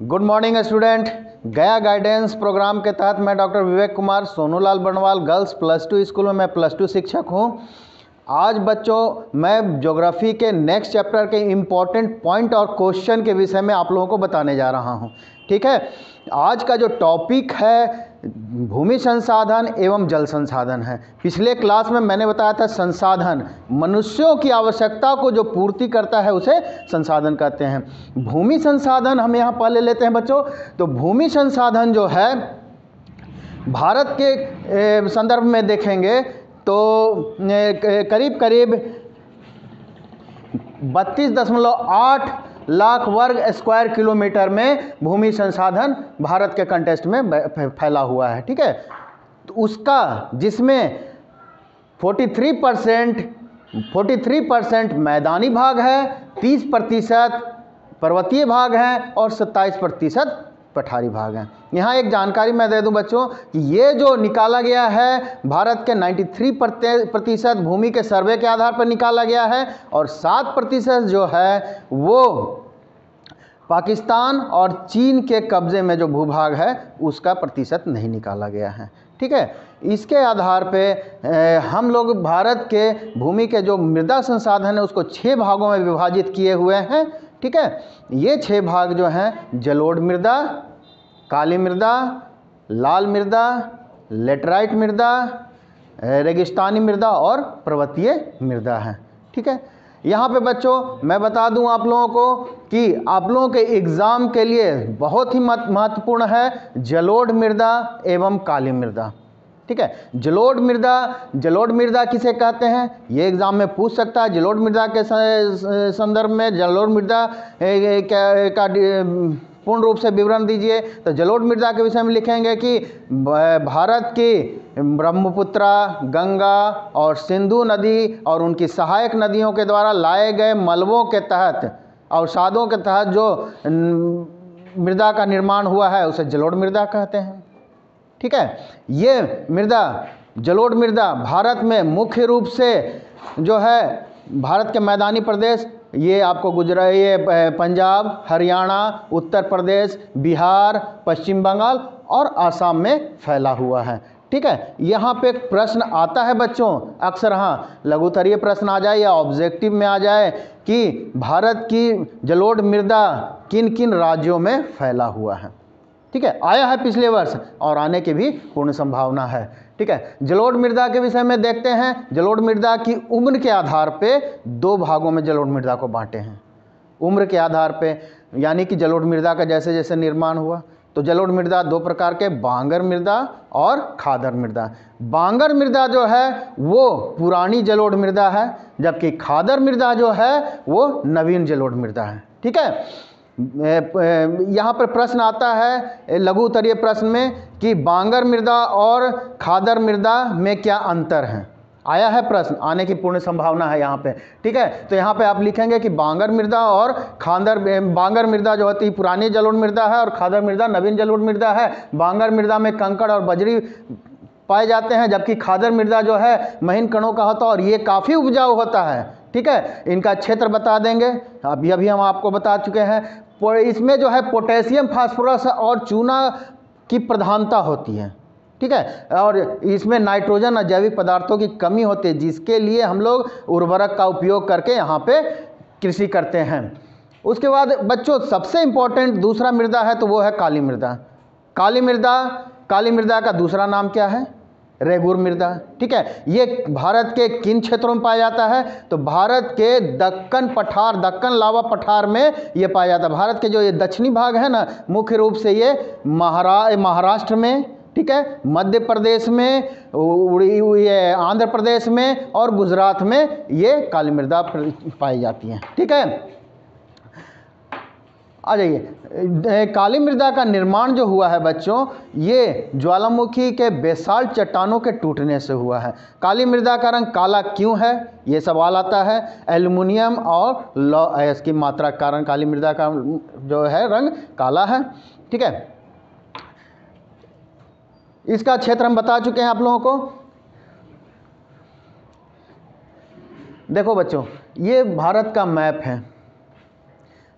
Good morning student Gaya guidance programme के तहत मैं डॉक्टर विवेक कुमार, सोनूलाल बनवाल गर्ल्स प्लस टू स्कूल में मैं प्लस टू शिक्षक हूँ। आज बच्चों, मैं ज्योग्राफी के नेक्स्ट चैप्टर के इंपॉर्टेंट पॉइंट और क्वेश्चन के विषय में आप लोगों को बताने जा रहा हूँ। ठीक है? आज का जो टॉपिक है भूमि संसाधन एवं जल संसाधन है। पिछले क्लास में मैंने बताया था संसाधन, मनुष्यों की आवश्यकता को जो पूर्ति करता है, उसे संसाधन कहते हैं। भूमि संसाधन हम यहाँ पहले लेते हैं बच्चों। तो भूमि संसाधन जो है, भारत के संदर्भ में देखेंगे तो करीब करीब बत्तीस दशमलव आठ लाख वर्ग स्क्वायर किलोमीटर में भूमि संसाधन भारत के कंटेस्ट में फैला हुआ है, ठीक है? तो उसका, जिसमें 43 परसेंट फोर्टी परसेंट मैदानी भाग है 30 प्रतिशत पर्वतीय भाग है और 27 प्रतिशत पठारी भाग हैं। यहाँ एक जानकारी मैं दे दूँ बच्चों कि ये जो निकाला गया है, भारत के 93 प्रतिशत भूमि के सर्वे के आधार पर निकाला गया है और 7 प्रतिशत जो है, वो पाकिस्तान और चीन के कब्ज़े में जो भूभाग है, उसका प्रतिशत नहीं निकाला गया है। ठीक है? इसके आधार पे हम लोग भारत के भूमि के जो मृदा संसाधन है, उसको छः भागों में विभाजित किए हुए हैं। ठीक है? ये छः भाग जो हैं, जलोढ़ मृदा, काली मृदा, लाल मृदा, लेटराइट मृदा रेगिस्तानी मृदा और पर्वतीय मृदा है। ठीक है? यहाँ पे बच्चों, मैं बता दूँ आप लोगों को कि आप लोगों के एग्ज़ाम के लिए बहुत ही महत्वपूर्ण है जलोढ़ मृदा एवं काली मृदा। ठीक है? जलोढ़ मृदा जलोढ़ मृदा किसे कहते हैं? ये एग्ज़ाम में पूछ सकता है। जलोढ़ मृदा के संदर्भ में जलोढ़ मृदा का पूर्ण रूप से विवरण दीजिए। तो जलोढ़ मृदा के विषय में लिखेंगे कि भारत की ब्रह्मपुत्रा, गंगा और सिंधु नदी और उनकी सहायक नदियों के द्वारा लाए गए मलबों के तहत, अवसादों के तहत जो मृदा का निर्माण हुआ है, उसे जलोढ़ मृदा कहते हैं। ठीक है? ये मृदा जलोढ़ मृदा भारत में मुख्य रूप से जो है, भारत के मैदानी प्रदेश ये आपको गुजरा ये पंजाब, हरियाणा, उत्तर प्रदेश, बिहार, पश्चिम बंगाल और आसाम में फैला हुआ है। ठीक है, यहाँ पे एक प्रश्न आता है बच्चों, अक्सर हाँ लघुतरीय प्रश्न आ जाए या ऑब्जेक्टिव में आ जाए कि भारत की जलोढ़ मृदा किन किन राज्यों में फैला हुआ है। ठीक है, आया है पिछले वर्ष और आने की भी पूर्ण संभावना है। ठीक है? जलोढ़ मृदा के विषय में देखते हैं। जलोढ़ मृदा की उम्र के आधार पे दो भागों में जलोढ़ मृदा को बांटे हैं। उम्र के आधार पे, यानी कि जलोढ़ मृदा का जैसे जैसे निर्माण हुआ तो जलोढ़ मृदा दो प्रकार के, बांगर मृदा और खादर मृदा। बांगर मृदा जो है, वो पुरानी जलोढ़ मृदा है, जबकि खादर मृदा जो है, वो नवीन जलोढ़ मृदा है। ठीक है? यहाँ पर प्रश्न आता है लघु उत्तरीय प्रश्न में कि बांगर मृदा और खादर मृदा में क्या अंतर है? आया है प्रश्न, आने की पूर्ण संभावना है यहाँ पे। ठीक है? तो यहाँ पे आप लिखेंगे कि बांगर मृदा और खादर बांगर मृदा जो होती है पुरानी जलोढ़ मृदा है और खादर मृदा नवीन जलोढ़ मृदा है, बांगर मृदा में कंकड़ और बजरी पाए जाते हैं, जबकि खादर मृदा जो है, महीन कणों का होता है और ये काफ़ी उपजाऊ होता है। ठीक है? इनका क्षेत्र बता देंगे। अभी अभी हम आपको बता चुके हैं इसमें जो है पोटेशियम, फास्फोरस और चूना की प्रधानता होती है। ठीक है? और इसमें नाइट्रोजन और जैविक पदार्थों की कमी होती है, जिसके लिए हम लोग उर्वरक का उपयोग करके यहाँ पे कृषि करते हैं। उसके बाद बच्चों, सबसे इम्पोर्टेंट दूसरा मृदा है तो वो है काली मृदा। काली मृदा काली मृदा का दूसरा नाम क्या है? रेगुर मृदा। ठीक है? ये भारत के किन क्षेत्रों में पाया जाता है? तो भारत के दक्कन पठार, दक्कन लावा पठार में ये पाया जाता है। भारत के जो ये दक्षिणी भाग है ना, मुख्य रूप से ये महारा, महाराष्ट्र में, ठीक है? मध्य प्रदेश में ये आंध्र प्रदेश में और गुजरात में ये काली मृदा पाई जाती हैं। ठीक है? आ जाइए। काली मृदा का निर्माण जो हुआ है बच्चों, ये ज्वालामुखी के बेसाल्ट चट्टानों के टूटने से हुआ है। काली मृदा का रंग काला क्यों है? ये सवाल आता है। एल्युमिनियम और लॉ की मात्रा कारण काली मृदा का जो है रंग काला है। ठीक है? इसका क्षेत्र हम बता चुके हैं आप लोगों को। देखो बच्चों, ये भारत का मैप है।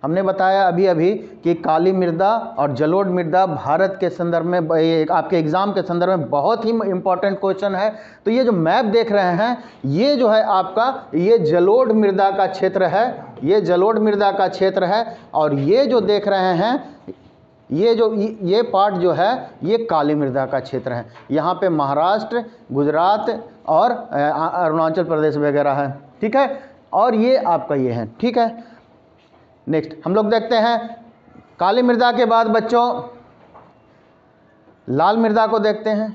हमने बताया अभी अभी कि काली मृदा और जलोढ़ मृदा भारत के संदर्भ में आपके एग्ज़ाम के संदर्भ में बहुत ही इंपॉर्टेंट क्वेश्चन है। तो ये जो मैप देख रहे हैं, ये जो है आपका, ये जलोढ़ मृदा का क्षेत्र है, ये जलोढ़ मृदा का क्षेत्र है और ये जो देख रहे हैं, ये जो, ये पार्ट जो है, ये काली मृदा का क्षेत्र है। यहाँ पे महाराष्ट्र, गुजरात और अरुणाचल प्रदेश वगैरह है। ठीक है? और ये आपका ये है। ठीक है? नेक्स्ट हम लोग देखते हैं काली मृदा के बाद बच्चों, लाल मृदा को देखते हैं।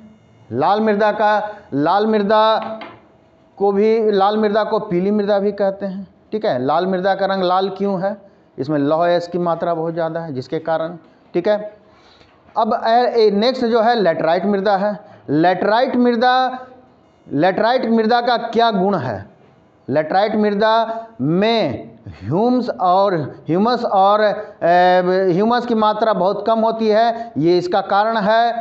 लाल मृदा का, लाल मृदा को भी, लाल मृदा को पीली मृदा भी कहते हैं। ठीक है, लाल मृदा का रंग लाल क्यों है? इसमें लौह एस की मात्रा बहुत ज़्यादा है, जिसके कारण। ठीक है, अब नेक्स्ट जो है लेटराइट मृदा है। लेटराइट मृदा लेटराइट मृदा का क्या गुण है? लेटराइट मृदा में ह्यूम्स और ह्यूमस और ह्यूमस की मात्रा बहुत कम होती है। ये इसका कारण है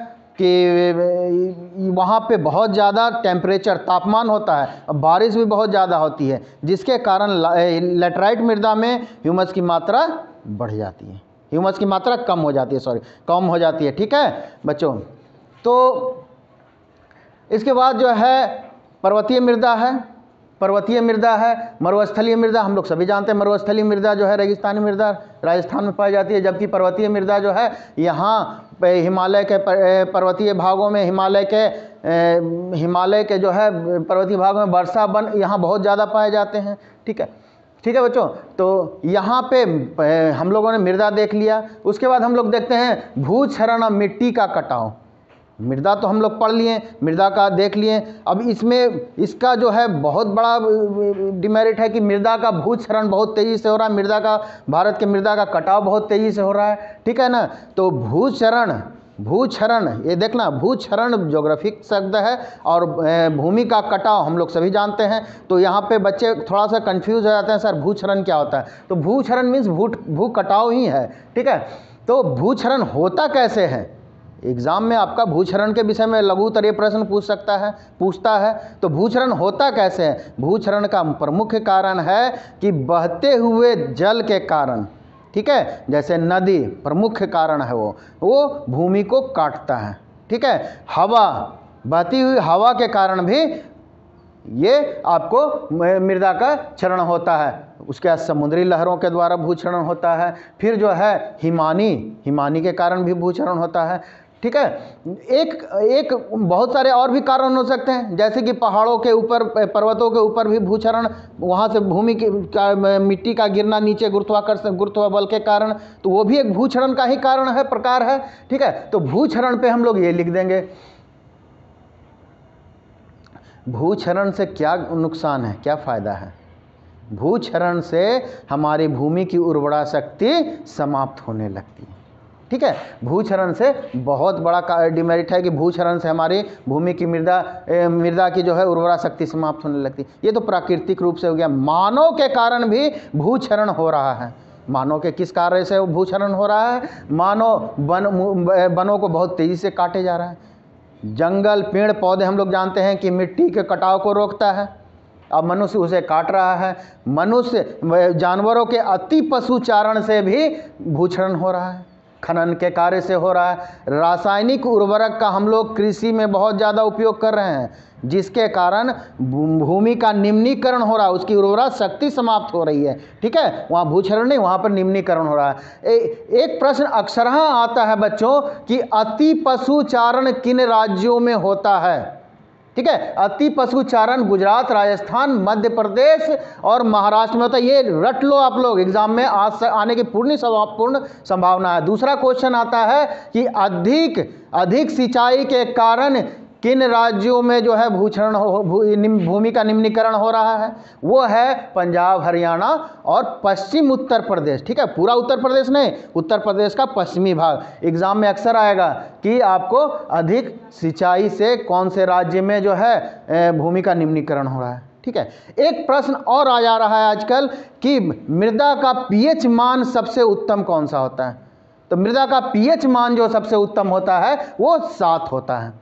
कि वहाँ पे बहुत ज़्यादा टेम्परेचर तापमान होता है बारिश भी बहुत ज़्यादा होती है, जिसके कारण लेटराइट मृदा में ह्यूमस की मात्रा बढ़ जाती है। ह्यूमस की मात्रा कम हो जाती है, सॉरी, कम हो जाती है, ठीक है? बच्चों तो इसके बाद जो है पर्वतीय मृदा है। पर्वतीय मृदा है, मरुस्थलीय मृदा हम लोग सभी जानते हैं मरुस्थलीय मृदा जो है रेगिस्तानी मृदा राजस्थान में पाई जाती है, जबकि पर्वतीय मृदा जो है यहाँ हिमालय के पर्वतीय भागों में हिमालय के हिमालय के जो है, पर्वतीय भागों में वर्षा बन यहाँ बहुत ज़्यादा पाए जाते हैं, ठीक है? ठीक है बच्चों तो यहाँ पे हम लोगों ने मृदा देख लिया, उसके बाद हम लोग देखते हैं भूक्षरण मिट्टी का कटाव। मृदा तो हम लोग पढ़ लिए मृदा का देख लिए। अब इसमें इसका जो है बहुत बड़ा डिमेरिट है कि मृदा का भूक्षरण बहुत तेज़ी से हो रहा है मृदा का, भारत के मृदा का कटाव बहुत तेज़ी से हो रहा है, ठीक है ना? तो भूचरण भूक्षरण ये देखना भूक्षरण जोग्राफिक शब्द है और भूमि का कटाव हम लोग सभी जानते हैं। तो यहाँ पे बच्चे थोड़ा सा कंफ्यूज हो जाते हैं, सर भूक्षरण क्या होता है? तो भूक्षरण मीन्स भू भू कटाव ही है, ठीक है? तो भूक्षरण होता कैसे है? एग्ज़ाम में आपका भूचरण के विषय में लघु तरीय प्रश्न पूछ सकता है, पूछता है। तो भूचरण होता कैसे है? भूचरण का प्रमुख कारण है कि बहते हुए जल के कारण, ठीक है? जैसे नदी, प्रमुख कारण है वो। वो भूमि को काटता है, ठीक है? हवा, बहती हुई हवा के कारण भी ये आपको मृदा का क्षरण होता है। उसके बाद समुद्री लहरों के द्वारा भूचरण होता है। फिर जो है हिमानी हिमानी के कारण भी भूचरण होता है। ठीक है? एक एक बहुत सारे और भी कारण हो सकते हैं। जैसे कि पहाड़ों के ऊपर, पर्वतों के ऊपर भी भूचरण वहाँ से भूमि की, का, मिट्टी का गिरना नीचे गुरुत्वाकर्षण गुरुत्वा बल के कारण तो वो भी एक भूचरण का ही कारण है, प्रकार है। ठीक है? तो भूचरण पे हम लोग ये लिख देंगे। भूचरण से क्या नुकसान है? क्या फ़ायदा है? भूचरण से हमारी भूमि की उर्वरा शक्ति समाप्त होने लगती है। ठीक है? भूचरण से बहुत बड़ा डिमेरिट है कि भूचरण से हमारी भूमि की मृदा मृदा की जो है उर्वरा शक्ति समाप्त होने लगती। ये तो प्राकृतिक रूप से हो गया। मानव के कारण भी भूचरण हो रहा है। मानव के किस कार्य से भूचरण हो रहा है? मानव वन वनों को बहुत तेज़ी से काटे जा रहा है। जंगल, पेड़, पौधे हम लोग जानते हैं कि मिट्टी के कटाव को रोकता है। अब मनुष्य उसे काट रहा है। मनुष्य जानवरों के अति पशुचारण से भी भूचरण हो रहा है। खनन के कार्य से हो रहा है। रासायनिक उर्वरक का हम लोग कृषि में बहुत ज़्यादा उपयोग कर रहे हैं जिसके कारण भूमि का निम्नीकरण हो रहा है उसकी उर्वरा शक्ति समाप्त हो रही है। ठीक है? वहाँ भूचरण नहीं वहाँ पर निम्नीकरण हो रहा है। ए, एक प्रश्न अक्सर आता है बच्चों कि अति पशुचारण किन राज्यों में होता है? ठीक है? अति पशु चारण गुजरात, राजस्थान, मध्य प्रदेश और महाराष्ट्र में होता है। ये रट लो आप लोग। एग्ज़ाम में आज से आने की पूर्ण पूर्ण संभावना है। दूसरा क्वेश्चन आता है कि अधिक अधिक सिंचाई के कारण किन राज्यों में जो है भूषण हो भूमि का निम्नीकरण हो रहा है? वो है पंजाब, हरियाणा और पश्चिम उत्तर प्रदेश। ठीक है? पूरा उत्तर प्रदेश नहीं, उत्तर प्रदेश का पश्चिमी भाग। एग्ज़ाम में अक्सर आएगा कि आपको अधिक सिंचाई से कौन से राज्य में जो है भूमि का निम्नीकरण हो रहा है। ठीक है? एक प्रश्न और आ जा रहा है आजकल कि मृदा का पीएच मान सबसे उत्तम कौन सा होता है? तो मृदा का पीएच मान जो सबसे उत्तम होता है, वो सात होता है।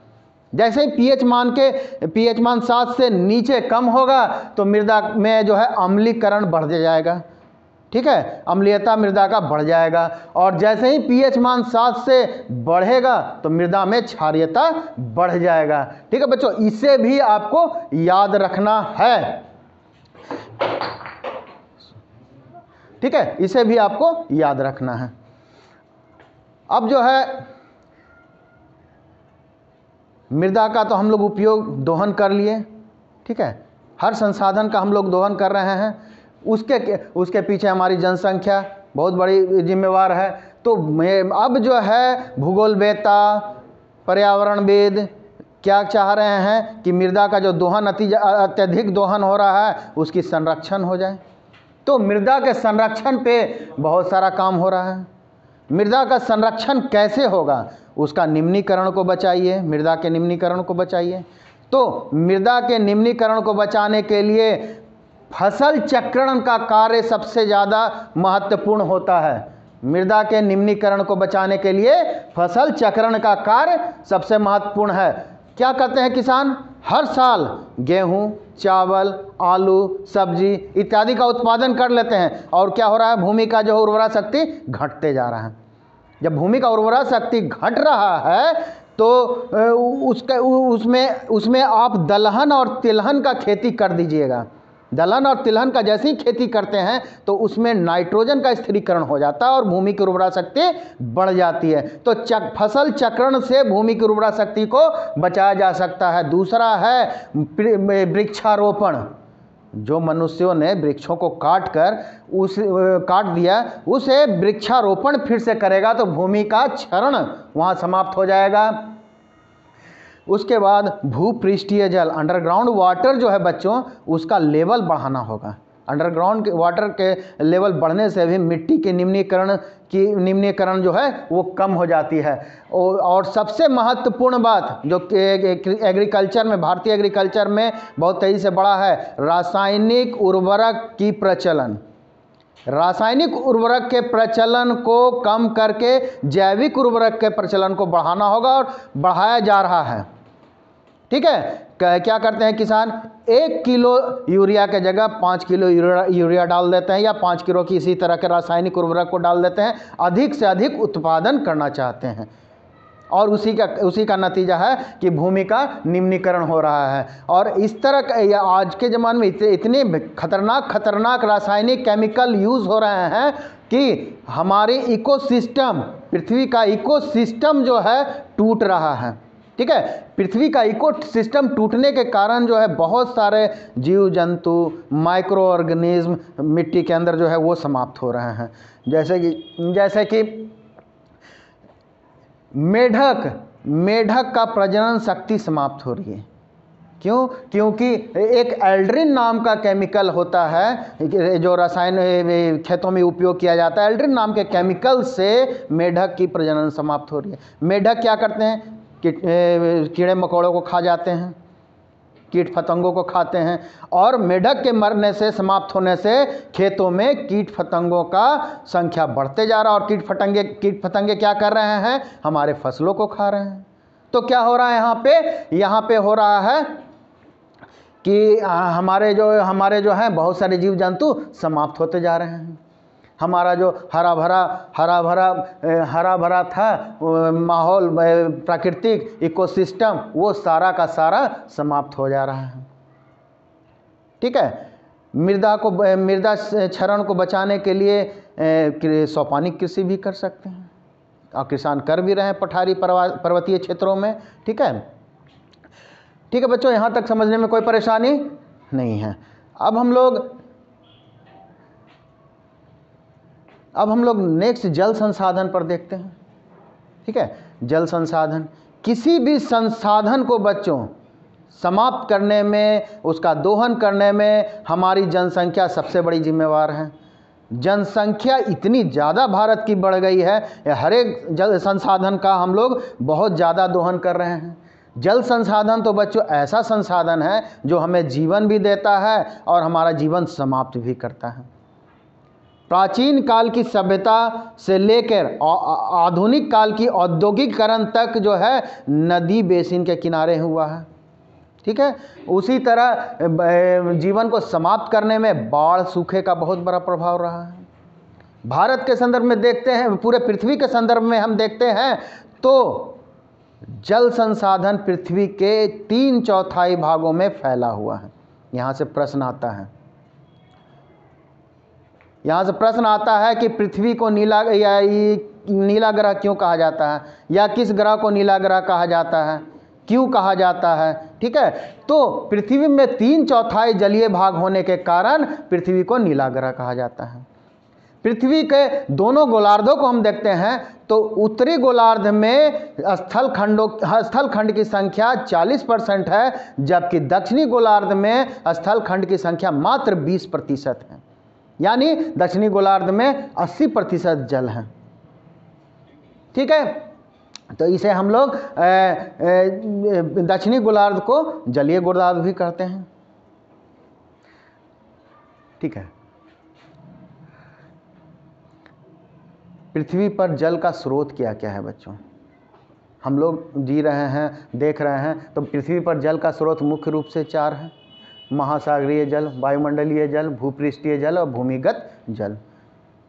जैसे ही पीएच मान के, पीएच मान सात से नीचे कम होगा तो मृदा में जो है अम्लीकरण बढ़ जाएगा। ठीक है? अम्लीयता मृदा का बढ़ जाएगा। और जैसे ही पीएच मान सात से बढ़ेगा तो मृदा में क्षारियता बढ़ जाएगा। ठीक है बच्चों? इसे भी आपको याद रखना है। ठीक है? इसे भी आपको याद रखना है। अब जो है मृदा का तो हम लोग उपयोग दोहन कर लिए, ठीक है? हर संसाधन का हम लोग दोहन कर रहे हैं। उसके उसके पीछे हमारी जनसंख्या बहुत बड़ी जिम्मेवार है। तो अब जो है भूगोल वेता पर्यावरणविद, क्या चाह रहे हैं कि मृदा का जो दोहन अति, अत्यधिक दोहन हो रहा है, उसकी संरक्षण हो जाए। तो मृदा के संरक्षण पे बहुत सारा काम हो रहा है। मृदा का संरक्षण कैसे होगा? उसका निम्नीकरण को बचाइए मृदा के निम्नीकरण को बचाइए। तो मृदा के निम्नीकरण को बचाने के लिए फ़सल चक्रण का कार्य सबसे ज़्यादा महत्वपूर्ण होता है। मृदा के निम्नीकरण को बचाने के लिए फ़सल चक्रण का कार्य सबसे महत्वपूर्ण है। क्या करते हैं किसान? हर साल गेहूँ, चावल आलू सब्ज़ी इत्यादि का उत्पादन कर लेते हैं और क्या हो रहा है? भूमि का जो उर्वरा शक्ति घटते जा रहा है। जब भूमि का उर्वरा शक्ति घट रहा है तो उसका उसमें उसमें आप दलहन और तिलहन का खेती कर दीजिएगा। दलहन और तिलहन का जैसे ही खेती करते हैं तो उसमें नाइट्रोजन का स्थिरीकरण हो जाता है और भूमि की उर्वरा शक्ति बढ़ जाती है। तो चक, फ़सल चक्रण से भूमि की उर्वरा शक्ति को बचाया जा सकता है। दूसरा है वृक्षारोपण। जो मनुष्यों ने वृक्षों को काट कर उस, काट दिया, उसे वृक्षारोपण फिर से करेगा तो भूमि का क्षरण वहाँ समाप्त हो जाएगा। उसके बाद भूपृष्ठीय जल अंडरग्राउंड वाटर जो है बच्चों, उसका लेवल बढ़ाना होगा। अंडरग्राउंड के वाटर के लेवल बढ़ने से भी मिट्टी के निम्नीकरण की निम्नीकरण जो है, वो कम हो जाती है। और सबसे महत्वपूर्ण बात जो एग्रीकल्चर में, भारतीय एग्रीकल्चर में बहुत तेज़ी से बढ़ा है, रासायनिक उर्वरक की प्रचलन। रासायनिक उर्वरक के प्रचलन को कम करके जैविक उर्वरक के प्रचलन को बढ़ाना होगा और बढ़ाया जा रहा है। ठीक है? क्या करते हैं किसान? एक किलो यूरिया के जगह पाँच किलो यूरिया डाल देते हैं या पाँच किलो की इसी तरह के रासायनिक उर्वरक को डाल देते हैं, अधिक से अधिक उत्पादन करना चाहते हैं। और उसी का उसी का नतीजा है कि भूमि का निम्नीकरण हो रहा है। और इस तरह का आज के ज़माने में इतने इतने खतरनाक खतरनाक रासायनिक केमिकल यूज़ हो रहे हैं कि हमारे इकोसिस्टम, पृथ्वी का इकोसिस्टम जो है, टूट रहा है। ठीक है? पृथ्वी का इको सिस्टम टूटने के कारण जो है बहुत सारे जीव जंतु माइक्रो ऑर्गेनिज्म मिट्टी के अंदर जो है वो समाप्त हो रहे हैं। जैसे कि जैसे कि मेढक मेढक का प्रजनन शक्ति समाप्त हो रही है। क्यों? क्योंकि एक एल्ड्रिन नाम का केमिकल होता है, जो रसायन खेतों में उपयोग किया जाता है। एल्ड्रिन नाम के केमिकल से मेढक की प्रजनन समाप्त हो रही है। मेढक क्या करते हैं? कीड़े मकोड़ों को खा जाते हैं, कीट फतंगों को खाते हैं और मेढक के मरने से, समाप्त होने से खेतों में कीट फतंगों का संख्या बढ़ते जा रहा है। और कीट फतंगे कीट फतंगे क्या कर रहे हैं? हमारे फ़सलों को खा रहे हैं। तो क्या हो रहा है यहाँ पे? यहाँ पे हो रहा है कि हमारे जो हमारे जो हैं, बहुत सारे जीव जंतु समाप्त होते जा रहे हैं। हमारा जो हरा भरा हरा भरा हरा भरा था माहौल प्राकृतिक इकोसिस्टम, वो सारा का सारा समाप्त हो जा रहा है। ठीक है? मृदा को मृदा क्षरण को बचाने के लिए सौपानिक कृषि भी कर सकते हैं। और किसान कर भी रहे हैं पठारी पर्वतीय क्षेत्रों में। ठीक है? ठीक है बच्चों, यहाँ तक समझने में कोई परेशानी नहीं है। अब हम लोग अब हम लोग नेक्स्ट जल संसाधन पर देखते हैं। ठीक है? जल संसाधन। किसी भी संसाधन को बच्चों, समाप्त करने में, उसका दोहन करने में हमारी जनसंख्या सबसे बड़ी जिम्मेवार है। जनसंख्या इतनी ज़्यादा भारत की बढ़ गई है हर एक जल संसाधन का हम लोग बहुत ज़्यादा दोहन कर रहे हैं। जल संसाधन तो बच्चों ऐसा संसाधन है जो हमें जीवन भी देता है और हमारा जीवन समाप्त भी करता है। प्राचीन काल की सभ्यता से लेकर आधुनिक काल की औद्योगिकरण तक जो है, नदी बेसिन के किनारे हुआ है। ठीक है? उसी तरह जीवन को समाप्त करने में बाढ़, सूखे का बहुत बड़ा प्रभाव रहा है। भारत के संदर्भ में देखते हैं, पूरे पृथ्वी के संदर्भ में हम देखते हैं तो जल संसाधन पृथ्वी के तीन चौथाई भागों में फैला हुआ है। यहाँ से प्रश्न आता है यहाँ से प्रश्न आता है कि पृथ्वी को नीला या नीला ग्रह क्यों कहा जाता है? या किस ग्रह को नीला ग्रह कहा जाता है? क्यों कहा जाता है? ठीक है? तो पृथ्वी में तीन चौथाई जलीय भाग होने के कारण पृथ्वी को नीला ग्रह कहा जाता है। पृथ्वी के दोनों गोलार्धों को हम देखते हैं तो उत्तरी गोलार्ध में स्थल खंडों, स्थल खंड की संख्या 40 परसेंट है, जबकि दक्षिणी गोलार्ध में स्थल खंड की संख्या मात्र 20 प्रतिशत है। यानी दक्षिणी गोलार्ध में 80 प्रतिशत जल है। ठीक है? तो इसे हम लोग दक्षिणी गोलार्ध को जलीय गोलार्ध भी कहते हैं। ठीक है? पृथ्वी पर जल का स्रोत क्या क्या है बच्चों? हम लोग जी रहे हैं, देख रहे हैं तो पृथ्वी पर जल का स्रोत मुख्य रूप से चार है। महासागरीय जल, वायुमंडलीय जल, भूपृष्ठीय जल और भूमिगत जल।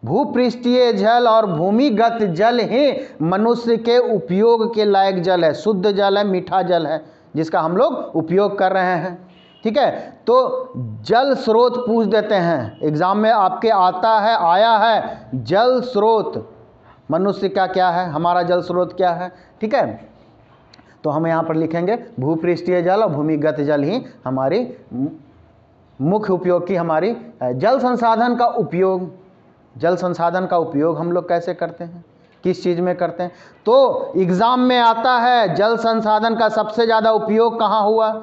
भूपृष्ठीय जल और भूमिगत जल ही मनुष्य के उपयोग के लायक जल है, शुद्ध जल है, मीठा जल है, जिसका हम लोग उपयोग कर रहे हैं। ठीक है? तो जल स्रोत पूछ देते हैं। एग्ज़ाम में आपके आता है, आया है। जल स्रोत। मनुष्य का क्या है? हमारा जल स्रोत क्या है? ठीक है? तो हम यहाँ पर लिखेंगे, भूपृष्ठीय जल और भूमिगत जल ही हमारी मुख्य उपयोग की हमारी जल संसाधन का उपयोग, जल संसाधन का उपयोग हम लोग कैसे करते हैं? किस चीज़ में करते हैं? तो एग्ज़ाम में आता है, जल संसाधन का सबसे ज़्यादा उपयोग कहाँ हुआ?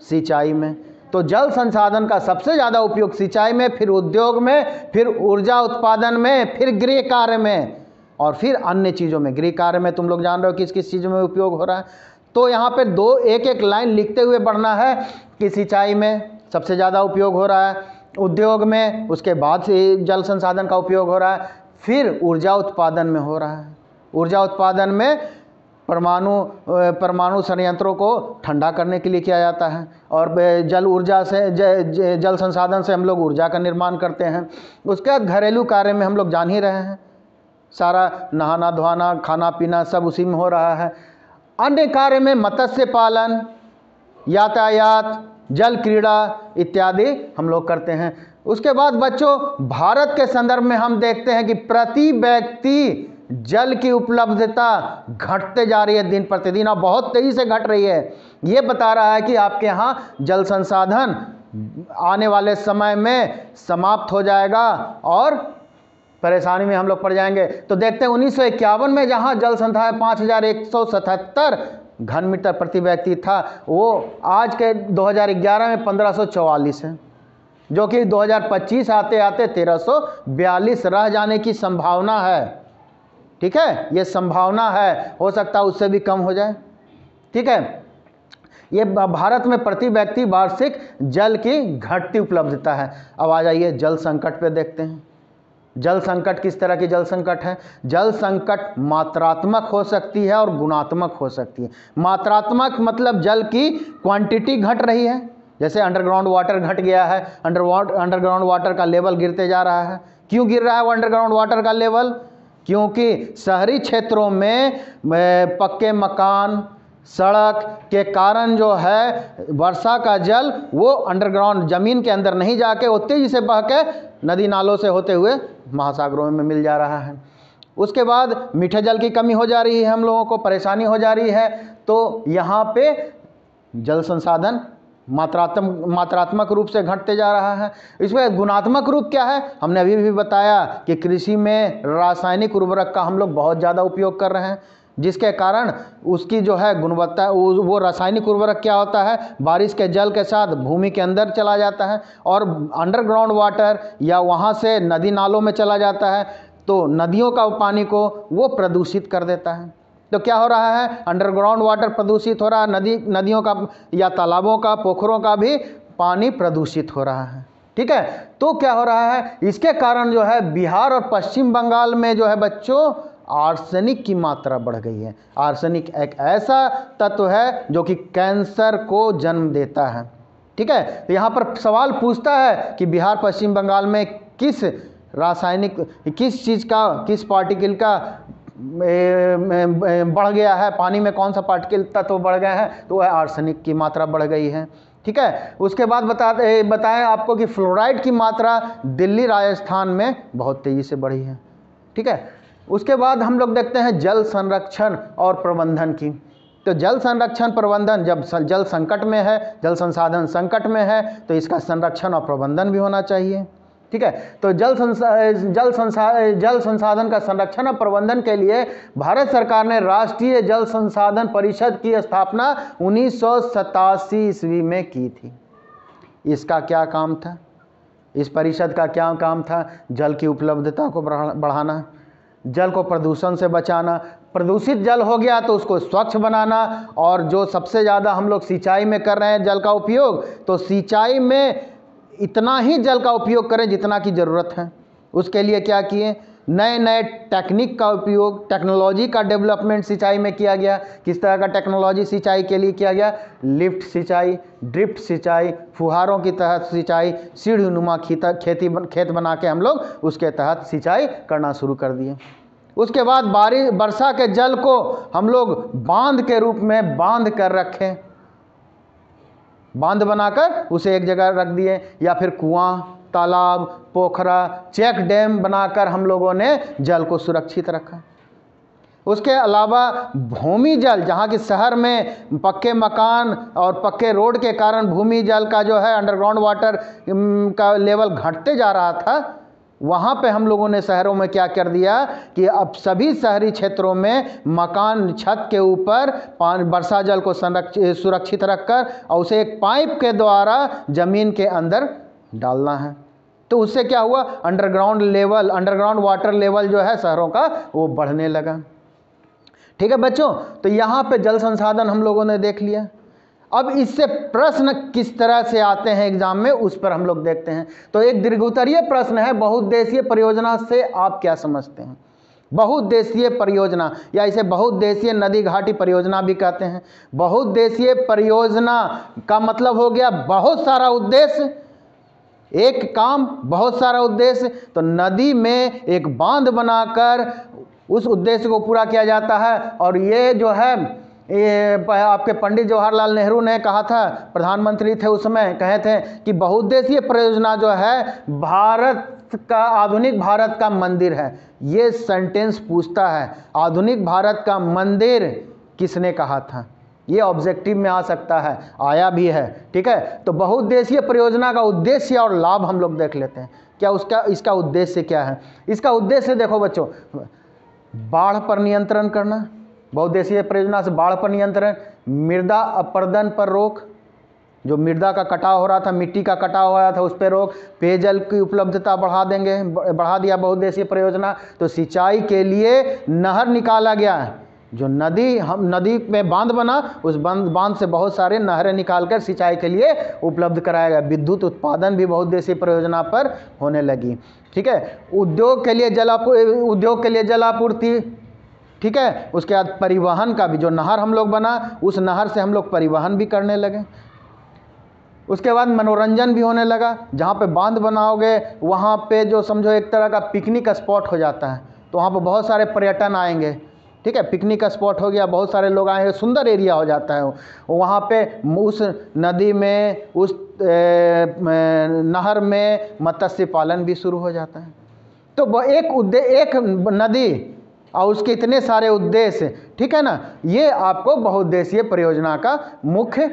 सिंचाई में। तो जल संसाधन का सबसे ज़्यादा उपयोग सिंचाई में, फिर उद्योग में, फिर ऊर्जा उत्पादन में, फिर गृह कार्य में। और फिर अन्य चीज़ों में गृह कार्य में तुम लोग जान रहे हो किस किस चीज़ में उपयोग हो रहा है। तो यहाँ पे दो एक एक लाइन लिखते हुए बढ़ना है कि सिंचाई में सबसे ज़्यादा उपयोग हो रहा है उद्योग में उसके बाद से जल संसाधन का उपयोग हो रहा है फिर ऊर्जा उत्पादन में हो रहा है। ऊर्जा उत्पादन में परमाणु परमाणु संयंत्रों को ठंडा करने के लिए किया जाता है और जल ऊर्जा से ज, ज, जल संसाधन से हम लोग ऊर्जा का निर्माण करते हैं। उसके बाद घरेलू कार्य में हम लोग जान ही रहे हैं। सारा नहाना धोना खाना पीना सब उसी में हो रहा है। अन्य कार्य में मत्स्य पालन, यातायात, जल क्रीड़ा इत्यादि हम लोग करते हैं। उसके बाद बच्चों, भारत के संदर्भ में हम देखते हैं कि प्रति व्यक्ति जल की उपलब्धता घटते जा रही है दिन प्रतिदिन, और बहुत तेज़ी से घट रही है। ये बता रहा है कि आपके यहाँ जल संसाधन आने वाले समय में समाप्त हो जाएगा और परेशानी में हम लोग पड़ जाएँगे। तो देखते हैं उन्नीस सौ इक्यावन में जहाँ जल संसाधन पाँच घन मीटर प्रति व्यक्ति था, वो आज के 2011 में 1544 है, जो कि 2025 आते आते 1342 रह जाने की संभावना है। ठीक है? ये संभावना है। हो सकता है उससे भी कम हो जाए। ठीक है? ये भारत में प्रति व्यक्ति वार्षिक जल की घटती उपलब्धता है। अब आ जाइए जल संकट पे देखते हैं। जल संकट किस तरह की जल संकट है? जल संकट मात्रात्मक हो सकती है और गुणात्मक हो सकती है। मात्रात्मक मतलब जल की क्वांटिटी घट रही है। जैसे अंडरग्राउंड वाटर घट गया है अंडर अंडरग्राउंड वाटर का लेवल गिरते जा रहा है। क्यों गिर रहा है वो अंडरग्राउंड वाटर का लेवल क्योंकि शहरी क्षेत्रों में पक्के मकान सड़क के कारण जो है, वर्षा का जल वो अंडरग्राउंड ज़मीन के अंदर नहीं जाके वो तेज़ी से बह के नदी नालों से होते हुए महासागरों में मिल जा रहा है। उसके बाद मीठे जल की कमी हो जा रही है, हम लोगों को परेशानी हो जा रही है। तो यहाँ पे जल संसाधन मात्रात्मक मात्रात्मक रूप से घटते जा रहा है। इसमें गुणात्मक रूप क्या है? हमने अभी भी बताया कि कृषि में रासायनिक उर्वरक का हम लोग बहुत ज़्यादा उपयोग कर रहे हैं। जिसके कारण उसकी जो है गुणवत्ता वो रासायनिक उर्वरक क्या होता है? बारिश के जल के साथ भूमि के अंदर चला जाता है और अंडरग्राउंड वाटर या वहाँ से नदी नालों में चला जाता है तो नदियों का पानी को वो प्रदूषित कर देता है। तो क्या हो रहा है? अंडरग्राउंड वाटर प्रदूषित हो रहा है, नदी, नदियों का या तालाबों का, पोखरों का भी पानी प्रदूषित हो रहा है। ठीक है? तो क्या हो रहा है? इसके कारण जो है बिहार और पश्चिम बंगाल में जो है बच्चों आर्सेनिक की मात्रा बढ़ गई है। आर्सेनिक एक ऐसा तत्व है जो कि कैंसर को जन्म देता है। ठीक है? तो यहाँ पर सवाल पूछता है कि बिहार, पश्चिम बंगाल में किस रासायनिक, किस चीज़ का, किस पार्टिकल का बढ़ गया है? पानी में कौन सा पार्टिकल तत्व बढ़ गया है? तो वह आर्सेनिक की मात्रा बढ़ गई है। ठीक है? उसके बाद बताते बताएँ आपको कि फ्लोराइड की मात्रा दिल्ली, राजस्थान में बहुत तेज़ी से बढ़ी है। ठीक है? उसके बाद हम लोग देखते हैं जल संरक्षण और प्रबंधन की। तो जल संरक्षण प्रबंधन जब जल संकट में है, जल संसाधन संकट में है तो इसका संरक्षण और प्रबंधन भी होना चाहिए। ठीक है? तो जल संसा जल संसा, जल संसाधन का संरक्षण और प्रबंधन के लिए भारत सरकार ने राष्ट्रीय जल संसाधन परिषद की स्थापना उन्नीस सौ सतासी ईस्वी में की थी। इसका क्या काम था? इस परिषद का क्या काम था? जल की उपलब्धता को बढ़ाना। जल को प्रदूषण से बचाना। प्रदूषित जल हो गया तो उसको स्वच्छ बनाना। और जो सबसे ज़्यादा हम लोग सिंचाई में कर रहे हैं जल का उपयोग तो सिंचाई में इतना ही जल का उपयोग करें जितना की ज़रूरत है। उसके लिए क्या किए? नए नए टेक्निक का उपयोग टेक्नोलॉजी का डेवलपमेंट सिंचाई में किया गया, किस तरह का टेक्नोलॉजी सिंचाई के लिए किया गया? लिफ्ट सिंचाई ड्रिफ्ट सिंचाई, फुहारों की तहत सिंचाई सीढ़ी नुमा खेती खेत बना के हम लोग उसके तहत सिंचाई करना शुरू कर दिए। उसके बाद बारिश वर्षा के जल को हम लोग बाँध के रूप में बाँध कर रखें। बाँध बनाकर उसे एक जगह रख दिए या फिर कुआँ, तालाब पोखरा, चेक डैम बनाकर हम लोगों ने जल को सुरक्षित रखा। उसके अलावा भूमि जल, जहाँ की शहर में पक्के मकान और पक्के रोड के कारण भूमि जल का जो है अंडरग्राउंड वाटर का लेवल घटते जा रहा था, वहाँ पे हम लोगों ने शहरों में क्या कर दिया कि अब सभी शहरी क्षेत्रों में मकान छत के ऊपर पान, वर्षा जल को संरक्षित सुरक्षित रखकर और उसे एक पाइप के द्वारा ज़मीन के अंदर डालना है। तो उससे क्या हुआ? Underground level underground water level जो है शहरों का, वो बढ़ने लगा। ठीक है बच्चों? तो यहाँ पे जल संसाधन हम लोगों ने देख लिया। अब इससे प्रश्न किस तरह से आते हैं एग्ज़ाम में, उस पर हम लोग देखते हैं। तो एक दीर्घोत्तरीय प्रश्न है, बहुउद्देशीय परियोजना से आप क्या समझते हैं? बहुउद्देशीय परियोजना, या इसे बहुउद्देशीय नदी घाटी परियोजना भी कहते हैं। बहुउद्देशीय परियोजना का मतलब हो गया बहुत सारा उद्देश्य। एक काम, बहुत सारा उद्देश्य तो नदी में एक बाँध बनाकर उस उद्देश्य को पूरा किया जाता है। और ये जो है, ये आपके पंडित जवाहरलाल नेहरू ने कहा था, प्रधानमंत्री थे उस समय, कहे थे कि बहुउद्देशीय परियोजना जो है, भारत का, आधुनिक भारत का मंदिर है। ये सेंटेंस पूछता है, आधुनिक भारत का मंदिर किसने कहा था? ये ऑब्जेक्टिव में आ सकता है, आया भी है, ठीक है? तो बहुउद्देशीय परियोजना का उद्देश्य और लाभ हम लोग देख लेते हैं। क्या उसका, इसका उद्देश्य क्या है? इसका उद्देश्य देखो बच्चों, बाढ़ पर नियंत्रण करना। बहुद्देशीय परियोजना से बाढ़ पर नियंत्रण, मृदा अपर्दन पर रोक। जो मृदा का कटाव हो रहा था, मिट्टी का कटाव हो रहा था, उस पर रोक। पेयजल की उपलब्धता बढ़ा देंगे, बढ़ा दिया बहुद्देशीय परियोजना। तो सिंचाई के लिए नहर निकाला गया है। जो नदी, हम नदी में बाँध बना, उस बाँध बाँध से बहुत सारे नहरें निकालकर सिंचाई के लिए उपलब्ध कराया गया। विद्युत उत्पादन भी बहुद्देशीय परियोजना पर होने लगी। ठीक है? उद्योग के लिए जलापूर्ति उद्योग के लिए जलापूर्ति ठीक है? उसके बाद परिवहन का भी, जो नहर हम लोग बना, उस नहर से हम लोग परिवहन भी करने लगे। उसके बाद मनोरंजन भी होने लगा। जहाँ पे बाँध बनाओगे, वहाँ पे जो समझो एक तरह का पिकनिक स्पॉट हो जाता है। तो वहाँ पे बहुत सारे पर्यटन आएँगे। ठीक है पिकनिक का स्पॉट हो गया, बहुत सारे लोग आएँगे सुंदर एरिया हो जाता है वहाँ पे उस नदी में, उस नहर में मत्स्य पालन भी शुरू हो जाता है। तो वह एक उद्दे एक नदी और उसके इतने सारे उद्देश्य, ठीक है ना? ये आपको बहुउद्देशीय परियोजना का मुख्य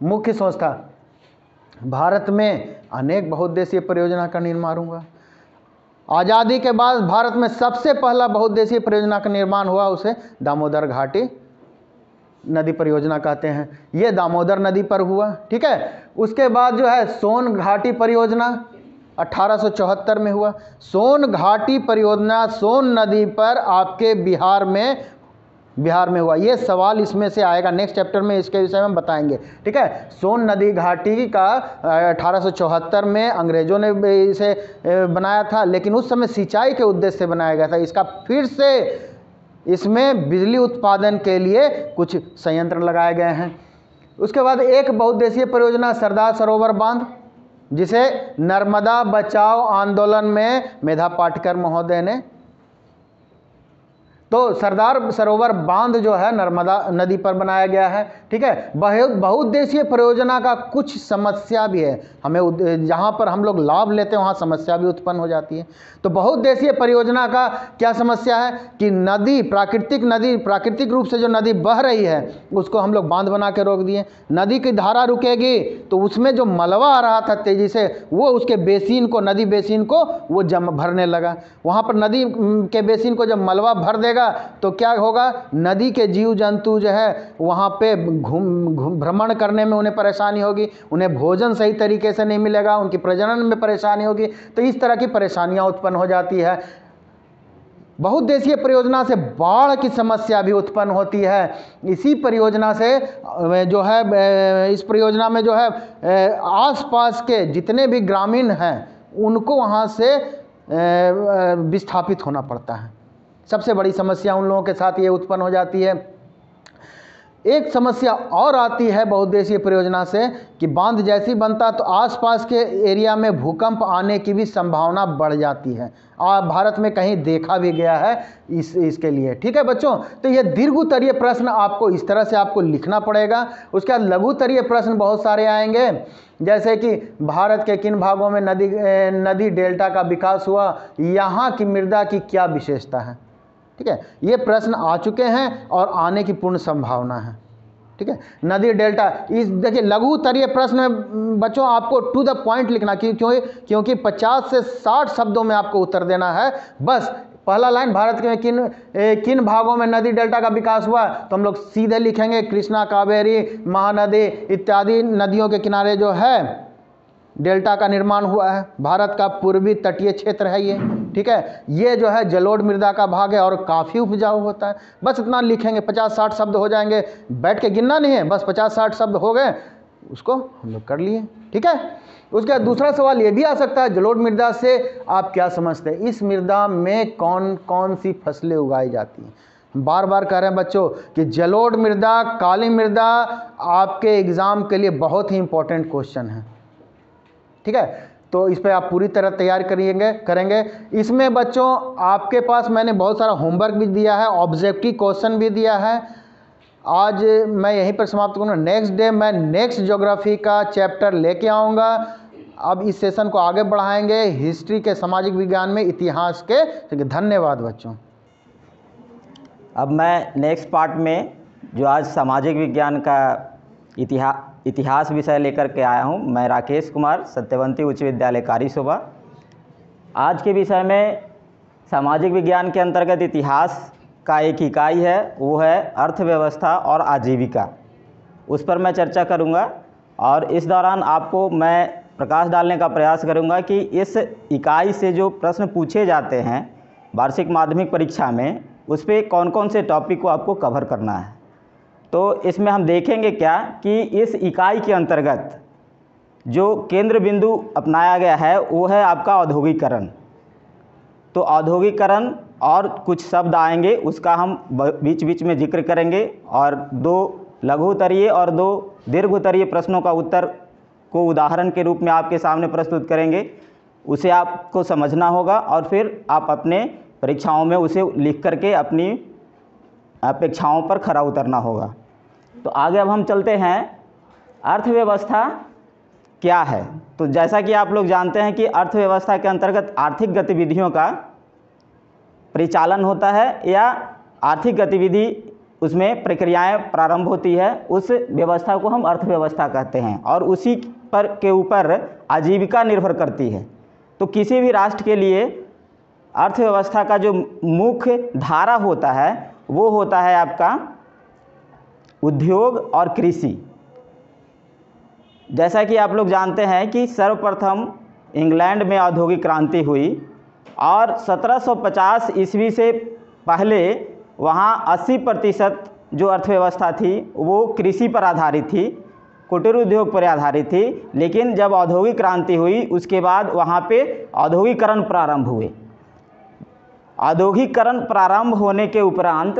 मुख्य सोच था भारत में अनेक बहुउद्देशीय परियोजना का निर्माण हुआ। आज़ादी के बाद भारत में सबसे पहला बहुउद्देशीय परियोजना का निर्माण हुआ उसे दामोदर घाटी नदी परियोजना कहते हैं। ये दामोदर नदी पर हुआ, ठीक है? उसके बाद जो है सोन घाटी परियोजना 1874 में हुआ। सोन घाटी परियोजना सोन नदी पर आपके बिहार में बिहार में हुआ। ये सवाल इसमें से आएगा। नेक्स्ट चैप्टर में इसके विषय में बताएँगे। ठीक है? सोन नदी घाटी का 1874 में अंग्रेज़ों ने इसे बनाया था, लेकिन उस समय सिंचाई के उद्देश्य से बनाया गया था। इसका फिर से इसमें बिजली उत्पादन के लिए कुछ संयंत्र लगाए गए हैं। उसके बाद एक बहुद्देशीय परियोजना, सरदार सरोवर बाँध, जिसे नर्मदा बचाओ आंदोलन में मेधा पाटकर महोदय ने तो सरदार सरोवर बाँध जो है नर्मदा नदी पर बनाया गया है। ठीक है? बहुउद्देशीय परियोजना का कुछ समस्या भी है। हमें जहाँ पर हम लोग लाभ लेते हैं, वहाँ समस्या भी उत्पन्न हो जाती है। तो बहुउद्देशीय परियोजना का क्या समस्या है? कि नदी, प्राकृतिक नदी, प्राकृतिक रूप से जो नदी बह रही है, उसको हम लोग बाँध बना के रोक दिए। नदी की धारा रुकेगी तो उसमें जो मलबा आ रहा था तेज़ी से, वो उसके बेसिन को, नदी बेसिन को, वो जम, भरने लगा। वहाँ पर नदी के बेसिन को जब मलबा भर देगा तो क्या होगा? नदी के जीव जंतु जो है, वहाँ पे घूम घूम, भ्रमण करने में उन्हें परेशानी होगी, उन्हें भोजन सही तरीके से नहीं मिलेगा, उनकी प्रजनन में परेशानी होगी तो इस तरह की परेशानियाँ उत्पन्न हो जाती है। बहुउद्देशीय परियोजना से बाढ़ की समस्या भी उत्पन्न होती है। इसी परियोजना से जो है इस परियोजना में जो है आसपास के जितने भी ग्रामीण हैं, उनको वहाँ से विस्थापित होना पड़ता है। सबसे बड़ी समस्या उन लोगों के साथ ये उत्पन्न हो जाती है। एक समस्या और आती है बहुद्देशीय परियोजना से कि बाँध जैसी बनता तो आसपास के एरिया में भूकंप आने की भी संभावना बढ़ जाती है। और भारत में कहीं देखा भी गया है इस, इसके लिए। ठीक है बच्चों तो ये दीर्घोत्तरीय प्रश्न आपको इस तरह से आपको लिखना पड़ेगा। उसके बाद लघुतरीय प्रश्न बहुत सारे आएँगे। जैसे कि भारत के किन भागों में नदी नदी डेल्टा का विकास हुआ? यहाँ की मृदा की क्या विशेषता है? ठीक है? ये प्रश्न आ चुके हैं और आने की पूर्ण संभावना है। ठीक है? नदी डेल्टा इस देखिए लघु तरीय प्रश्न में बच्चों आपको टू द पॉइंट लिखना क्यों क्यों क्योंकि 50 से 60 शब्दों में आपको उत्तर देना है। बस पहला लाइन भारत के किन ए, किन भागों में नदी डेल्टा का विकास हुआ? तो हम लोग सीधे लिखेंगे कृष्णा कावेरी महानदी इत्यादि नदियों के किनारे जो है डेल्टा का निर्माण हुआ है। भारत का पूर्वी तटीय क्षेत्र है ये। ठीक है? ये जो है जलोढ़ मृदा का भाग है और काफ़ी उपजाऊ होता है। बस इतना लिखेंगे पचास साठ शब्द हो जाएँगे। बैठ के गिनना नहीं है, बस पचास साठ शब्द हो गए, उसको हम लोग कर लिए, ठीक है? उसके बाद दूसरा सवाल ये भी आ सकता है, जलोढ़ मृदा से आप क्या समझते हैं? इस मृदा में कौन कौन सी फ़सलें उगाई जाती हैं? बार बार कह रहे हैं बच्चों कि जलोढ़ मृदा काली मृदा आपके एग्ज़ाम के लिए बहुत ही इंपॉर्टेंट क्वेश्चन है। ठीक है? तो इस पर आप पूरी तरह तैयार करिएँगे, करेंगे। इसमें बच्चों, आपके पास मैंने बहुत सारा होमवर्क भी दिया है ऑब्जेक्टिव क्वेश्चन भी दिया है। आज मैं यहीं पर समाप्त करूँगा। नेक्स्ट डे मैं नेक्स्ट ज्योग्राफी का चैप्टर लेके आऊँगा। अब इस सेशन को आगे बढ़ाएँगे। हिस्ट्री के, सामाजिक विज्ञान में, इतिहास के। धन्यवाद बच्चों। अब मैं नेक्स्ट पार्ट में, जो आज सामाजिक विज्ञान का इतिहास इतिहास विषय लेकर के आया हूँ। मैं राकेश कुमार, सत्यवंती उच्च विद्यालय कारीशोभा आज के विषय में सामाजिक विज्ञान के अंतर्गत इतिहास का एक इकाई है, वो है अर्थव्यवस्था और आजीविका। उस पर मैं चर्चा करूँगा और इस दौरान आपको मैं प्रकाश डालने का प्रयास करूँगा कि इस इकाई से जो प्रश्न पूछे जाते हैं वार्षिक माध्यमिक परीक्षा में, उस पर कौन कौन से टॉपिक को आपको कवर करना है। तो इसमें हम देखेंगे क्या कि इस इकाई के अंतर्गत जो केंद्र बिंदु अपनाया गया है, वो है आपका औद्योगिकरण। तो औद्योगिकरण और कुछ शब्द आएँगे, उसका हम बीच बीच में ज़िक्र करेंगे और दो लघु उत्तरीय और दो दीर्घ उत्तरीय प्रश्नों का उत्तर को उदाहरण के रूप में आपके सामने प्रस्तुत करेंगे। उसे आपको समझना होगा और फिर आप अपने परीक्षाओं में उसे लिख करके अपनी अपेक्षाओं पर खरा उतरना होगा। तो आगे अब हम चलते हैं। अर्थव्यवस्था क्या है? तो जैसा कि आप लोग जानते हैं कि अर्थव्यवस्था के अंतर्गत आर्थिक गतिविधियों का परिचालन होता है या आर्थिक गतिविधि उसमें प्रक्रियाएँ प्रारंभ होती है, उस व्यवस्था को हम अर्थव्यवस्था कहते हैं और उसी पर के ऊपर आजीविका निर्भर करती है। तो किसी भी राष्ट्र के लिए अर्थव्यवस्था का जो मुख्य धारा होता है, वो होता है आपका उद्योग और कृषि। जैसा कि आप लोग जानते हैं कि सर्वप्रथम इंग्लैंड में औद्योगिक क्रांति हुई और 1750 ईस्वी से पहले वहाँ 80 प्रतिशत जो अर्थव्यवस्था थी, वो कृषि पर आधारित थी, कुटीर उद्योग पर आधारित थी, लेकिन जब औद्योगिक क्रांति हुई, उसके बाद वहाँ पे औद्योगिकरण प्रारंभ हुए। औद्योगिकरण प्रारंभ होने के उपरांत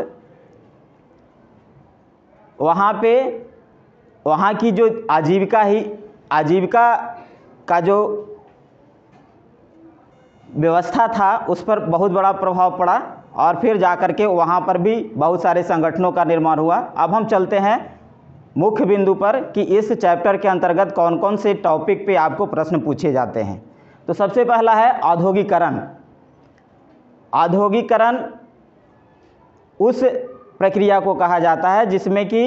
वहाँ पे, वहाँ की जो आजीविका ही, आजीविका का जो व्यवस्था था, उस पर बहुत बड़ा प्रभाव पड़ा और फिर जा कर के वहाँ पर भी बहुत सारे संगठनों का निर्माण हुआ। अब हम चलते हैं मुख्य बिंदु पर कि इस चैप्टर के अंतर्गत कौन कौन से टॉपिक पे आपको प्रश्न पूछे जाते हैं। तो सबसे पहला है औद्योगिकरण। औद्योगिकरण उस प्रक्रिया को कहा जाता है, जिसमें कि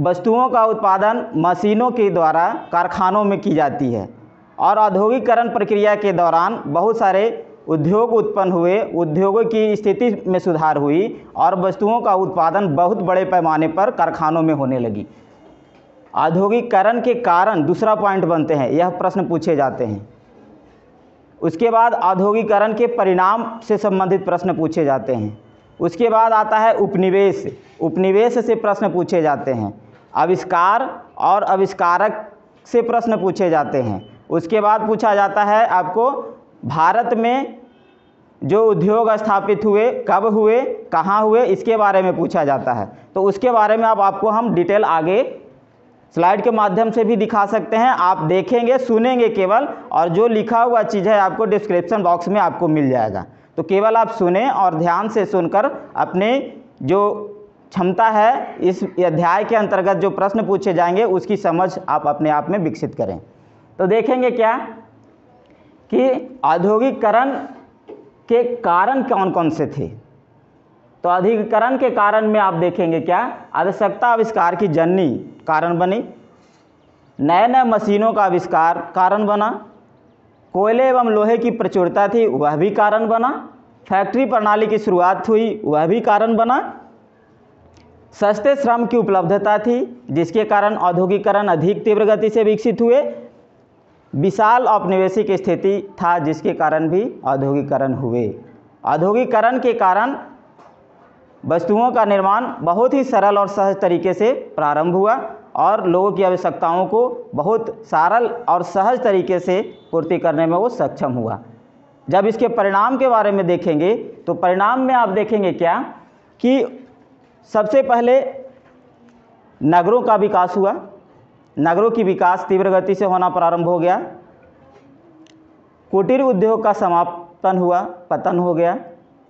वस्तुओं का उत्पादन मशीनों के द्वारा कारखानों में की जाती है और औद्योगिकरण प्रक्रिया के दौरान बहुत सारे उद्योग उत्पन्न हुए। उद्योगों की स्थिति में सुधार हुई और वस्तुओं का उत्पादन बहुत बड़े पैमाने पर कारखानों में होने लगी। औद्योगिकरण के कारण दूसरा पॉइंट बनते हैं, यह प्रश्न पूछे जाते हैं। उसके बाद औद्योगिकरण के परिणाम से संबंधित प्रश्न पूछे जाते हैं। उसके बाद आता है उपनिवेश। उपनिवेश से प्रश्न पूछे जाते हैं। आविष्कार और आविष्कारक से प्रश्न पूछे जाते हैं। उसके बाद पूछा जाता है आपको, भारत में जो उद्योग स्थापित हुए, कब हुए, कहाँ हुए, इसके बारे में पूछा जाता है। तो उसके बारे में अब आपको हम डिटेल आगे स्लाइड के माध्यम से भी दिखा सकते हैं। आप देखेंगे, सुनेंगे केवल, और जो लिखा हुआ चीज़ है, आपको डिस्क्रिप्शन बॉक्स में आपको मिल जाएगा। तो केवल आप सुने और ध्यान से सुनकर अपने जो क्षमता है, इस अध्याय के अंतर्गत जो प्रश्न पूछे जाएँगे, उसकी समझ आप अपने आप में विकसित करें। तो देखेंगे क्या? कि औद्योगिकरण के कारण कौन कौन से थे? तो अधिकरण के कारण में आप देखेंगे क्या? आवश्यकता आविष्कार की जननी कारण बनी नए नए मशीनों का आविष्कार कारण बना कोयले एवं लोहे की प्रचुरता थी, वह भी कारण बना। फैक्ट्री प्रणाली की शुरुआत हुई, वह भी कारण बना। सस्ते श्रम की उपलब्धता थी, जिसके कारण औद्योगिकरण अधिक तीव्र गति से विकसित हुए। विशाल औपनिवेशिक स्थिति था, जिसके कारण भी औद्योगिकरण हुए। औद्योगिकरण के कारण वस्तुओं का निर्माण बहुत ही सरल और सहज तरीके से प्रारंभ हुआ। और लोगों की आवश्यकताओं को बहुत सरल और सहज तरीके से पूर्ति करने में वो सक्षम हुआ। जब इसके परिणाम के बारे में देखेंगे तो परिणाम में आप देखेंगे क्या? कि सबसे पहले नगरों का विकास हुआ। नगरों की विकास तीव्र गति से होना प्रारंभ हो गया। कुटीर उद्योग का समापन हुआ, पतन हो गया,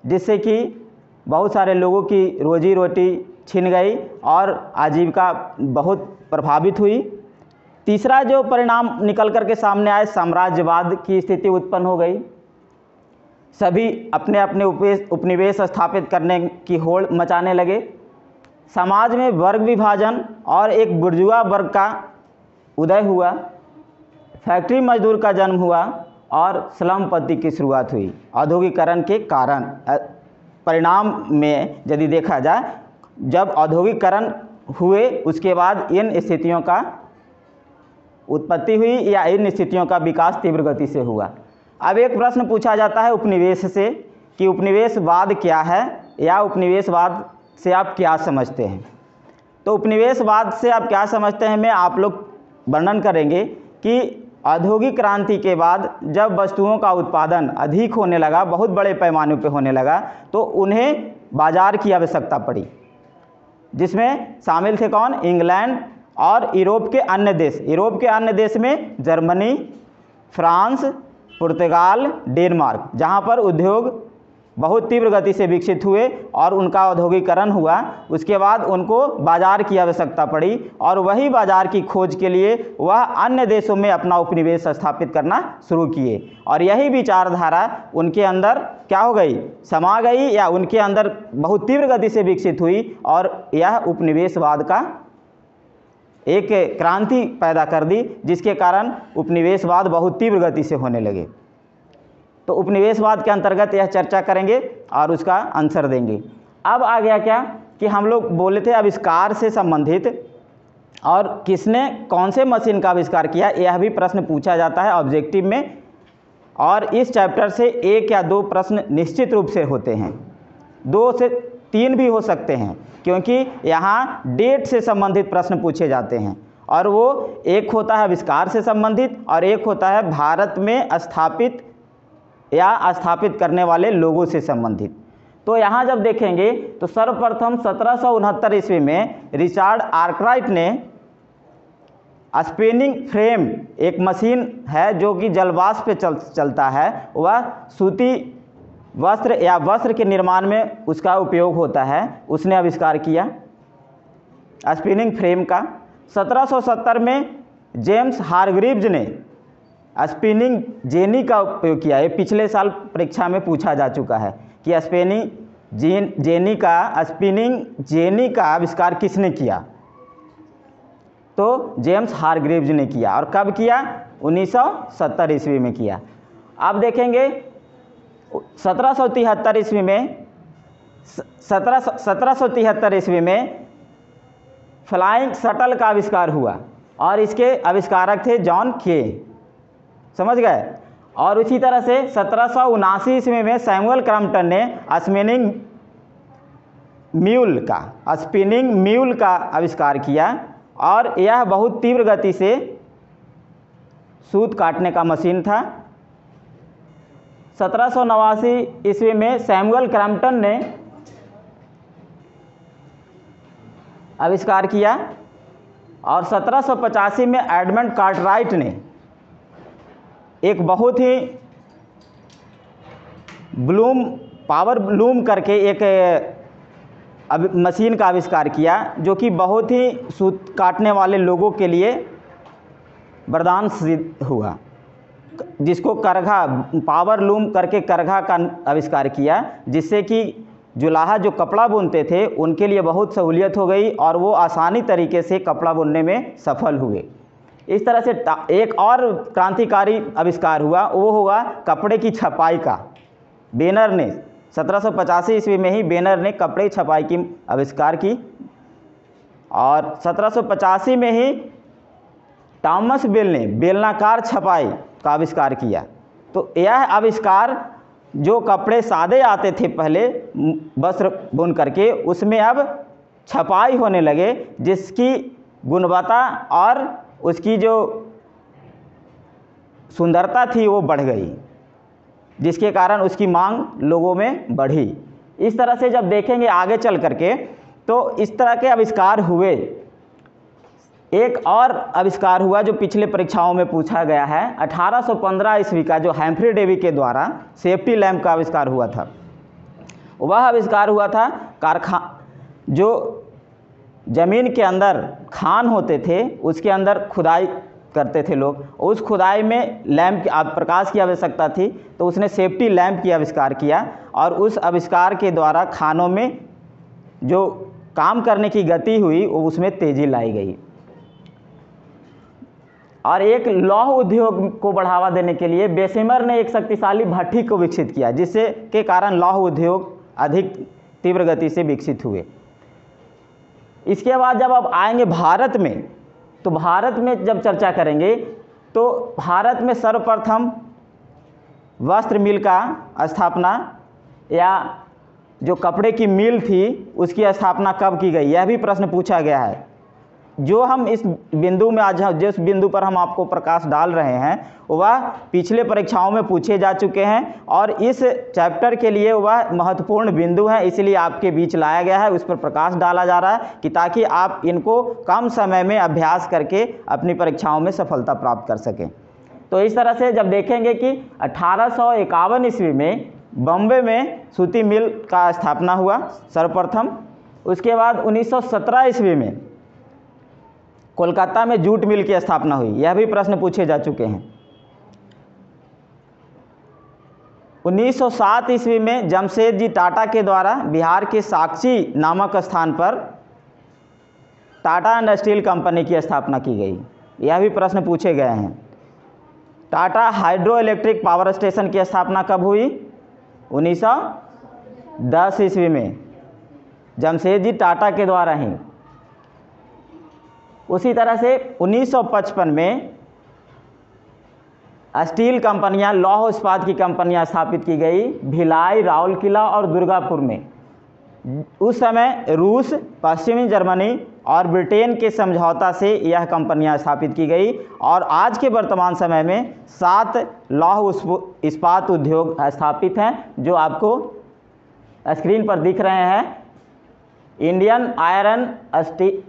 जिससे कि बहुत सारे लोगों की रोजी रोटी छिन गई और आजीविका बहुत प्रभावित हुई। तीसरा जो परिणाम निकल कर के सामने आए, साम्राज्यवाद की स्थिति उत्पन्न हो गई। सभी अपने अपने उपनिवेश स्थापित करने की होड़ मचाने लगे। समाज में वर्ग विभाजन और एक बुर्जुआ वर्ग का उदय हुआ। फैक्ट्री मजदूर का जन्म हुआ और स्लम पद्धति की शुरुआत हुई। औद्योगिकरण के कारण परिणाम में यदि देखा जाए जब औद्योगिकरण हुए, उसके बाद इन स्थितियों का उत्पत्ति हुई या इन स्थितियों का विकास तीव्र गति से हुआ। अब एक प्रश्न पूछा जाता है उपनिवेश से कि उपनिवेशवाद क्या है या उपनिवेशवाद से आप क्या समझते हैं? तो उपनिवेशवाद से आप क्या समझते हैं, मैं आप लोग वर्णन करेंगे कि औद्योगिक क्रांति के बाद जब वस्तुओं का उत्पादन अधिक होने लगा, बहुत बड़े पैमाने पर होने लगा तो उन्हें बाज़ार की आवश्यकता पड़ी। जिसमें शामिल थे कौन? इंग्लैंड और यूरोप के अन्य देश। यूरोप के अन्य देश में जर्मनी, फ्रांस, पुर्तगाल, डेनमार्क, जहाँ पर उद्योग बहुत तीव्र गति से विकसित हुए और उनका औद्योगिकरण हुआ। उसके बाद उनको बाज़ार की आवश्यकता पड़ी और वही बाज़ार की खोज के लिए वह अन्य देशों में अपना उपनिवेश स्थापित करना शुरू किए। और यही विचारधारा उनके अंदर क्या हो गई? समा गई या उनके अंदर बहुत तीव्र गति से विकसित हुई और यह उपनिवेशवाद का एक क्रांति पैदा कर दी, जिसके कारण उपनिवेशवाद बहुत तीव्र गति से होने लगे। तो उपनिवेशवाद के अंतर्गत यह चर्चा करेंगे और उसका आंसर देंगे। अब आ गया क्या कि हम लोग बोले थे आविष्कार से संबंधित और किसने, कौन से मशीन का आविष्कार किया, यह भी प्रश्न पूछा जाता है ऑब्जेक्टिव में और इस चैप्टर से एक या दो प्रश्न निश्चित रूप से होते हैं। दो से तीन भी हो सकते हैं, क्योंकि यहाँ डेट से संबंधित प्रश्न पूछे जाते हैं और वो एक होता है आविष्कार से संबंधित और एक होता है भारत में स्थापित या स्थापित करने वाले लोगों से संबंधित। तो यहाँ जब देखेंगे तो सर्वप्रथम सत्रह सौ उनहत्तर ईस्वी में रिचार्ड आर्कराइट ने स्पिनिंग फ्रेम, एक मशीन है जो कि जलवाष्प पे चल, चलता है, वह सूती वस्त्र या वस्त्र के निर्माण में उसका उपयोग होता है, उसने आविष्कार किया स्पिनिंग फ्रेम का। 1770 में जेम्स हारग्रीव्स ने स्पिनिंग जेनी का उपयोग किया ये पिछले साल परीक्षा में पूछा जा चुका है कि स्पिनिंग जेन, जेनी का, स्पिनिंग जेनी का आविष्कार किसने किया? तो जेम्स हारग्रीव्स ने किया और कब किया? 1970 ईस्वी में किया। अब देखेंगे, सत्रह सौ तिहत्तर ईस्वी में, सत्रह सत्रह सौ तिहत्तर ईस्वी में फ्लाइंग शटल का आविष्कार हुआ और इसके आविष्कारक थे जॉन के। समझ गए? और उसी तरह से सत्रह सौ उनासी ईस्वी में सैमुअल क्रम्पटन ने स्पिनिंग म्यूल का, स्पिनिंग म्यूल का आविष्कार किया और यह बहुत तीव्र गति से सूत काटने का मशीन था। सत्रह सौ नवासी ईस्वी में सैमुअल क्रैम्पटन ने आविष्कार किया और सत्रह सौ पचासी में एडमंड कार्टराइट ने एक बहुत ही ब्लूम पावर ब्लूम करके एक अब मशीन का आविष्कार किया, जो कि बहुत ही सूत काटने वाले लोगों के लिए वरदान सिद्ध हुआ। जिसको करघा पावर लूम करके करघा का आविष्कार किया, जिससे कि जुलाहा जो कपड़ा बुनते थे, उनके लिए बहुत सहूलियत हो गई और वो आसानी तरीके से कपड़ा बुनने में सफल हुए। इस तरह से एक और क्रांतिकारी आविष्कार हुआ, वो हुआ कपड़े की छपाई का। बेनर ने, सत्रह सौ पचासी ईस्वी में ही बेनर ने कपड़े छपाई की, आविष्कार की। और सत्रह सौ पचासी में ही टॉमस बेल ने बेलनाकार छपाई का आविष्कार किया। तो यह आविष्कार जो कपड़े सादे आते थे पहले, वस्त्र बुन करके, उसमें अब छपाई होने लगे, जिसकी गुणवत्ता और उसकी जो सुंदरता थी वो बढ़ गई, जिसके कारण उसकी मांग लोगों में बढ़ी। इस तरह से जब देखेंगे आगे चल करके तो इस तरह के आविष्कार हुए। एक और आविष्कार हुआ जो पिछले परीक्षाओं में पूछा गया है। 1815 ईस्वी का जो हैम्फ्री डेवी के द्वारा सेफ्टी लैम्प का आविष्कार हुआ था। वह आविष्कार हुआ था कारखा, जो ज़मीन के अंदर खान होते थे, उसके अंदर खुदाई करते थे लोग। उस खुदाई में लैंप प्रकाश की आवश्यकता थी तो उसने सेफ्टी लैंप की आविष्कार किया और उस आविष्कार के द्वारा खानों में जो काम करने की गति हुई, वो उसमें तेज़ी लाई गई। और एक लौह उद्योग को बढ़ावा देने के लिए बेसिमर ने एक शक्तिशाली भट्टी को विकसित किया, जिससे के कारण लौह उद्योग अधिक तीव्र गति से विकसित हुए। इसके बाद जब आप आएँगे भारत में तो भारत में जब चर्चा करेंगे तो भारत में सर्वप्रथम वस्त्र मिल का स्थापना या जो कपड़े की मिल थी, उसकी स्थापना कब की गई? यह भी प्रश्न पूछा गया है। जो हम इस बिंदु में आज जिस बिंदु पर हम आपको प्रकाश डाल रहे हैं, वह पिछले परीक्षाओं में पूछे जा चुके हैं और इस चैप्टर के लिए वह महत्वपूर्ण बिंदु है, इसलिए आपके बीच लाया गया है, उस पर प्रकाश डाला जा रहा है कि ताकि आप इनको कम समय में अभ्यास करके अपनी परीक्षाओं में सफलता प्राप्त कर सकें। तो इस तरह से जब देखेंगे कि अठारह सौ इक्यावन ईस्वी में बॉम्बे में सूती मिल का स्थापना हुआ सर्वप्रथम, उसके बाद 1917 ईस्वी में कोलकाता में जूट मिल की स्थापना हुई, यह भी प्रश्न पूछे जा चुके हैं। 1907 ईस्वी में जमशेद जी टाटा के द्वारा बिहार के साक्षी नामक स्थान पर टाटा इंडस्ट्रियल कंपनी की स्थापना की गई। यह भी प्रश्न पूछे गए हैं। Tata hydro electric power station की स्थापना कब हुई? 1910 ईस्वी में। जमशेद जी टाटा के द्वारा ही। उसी तरह से 1955 में, स्टील कंपनियाँ, लौह इस्पात की कंपनियाँ स्थापित की गई, भिलाई राउल किला और दुर्गापुर में। उस समय रूस, पश्चिमी जर्मनी और ब्रिटेन के समझौता से यह कंपनियाँ स्थापित की गई और आज के वर्तमान समय में सात लौह इस्पात उद्योग स्थापित हैं, जो आपको स्क्रीन पर दिख रहे हैं। Indian iron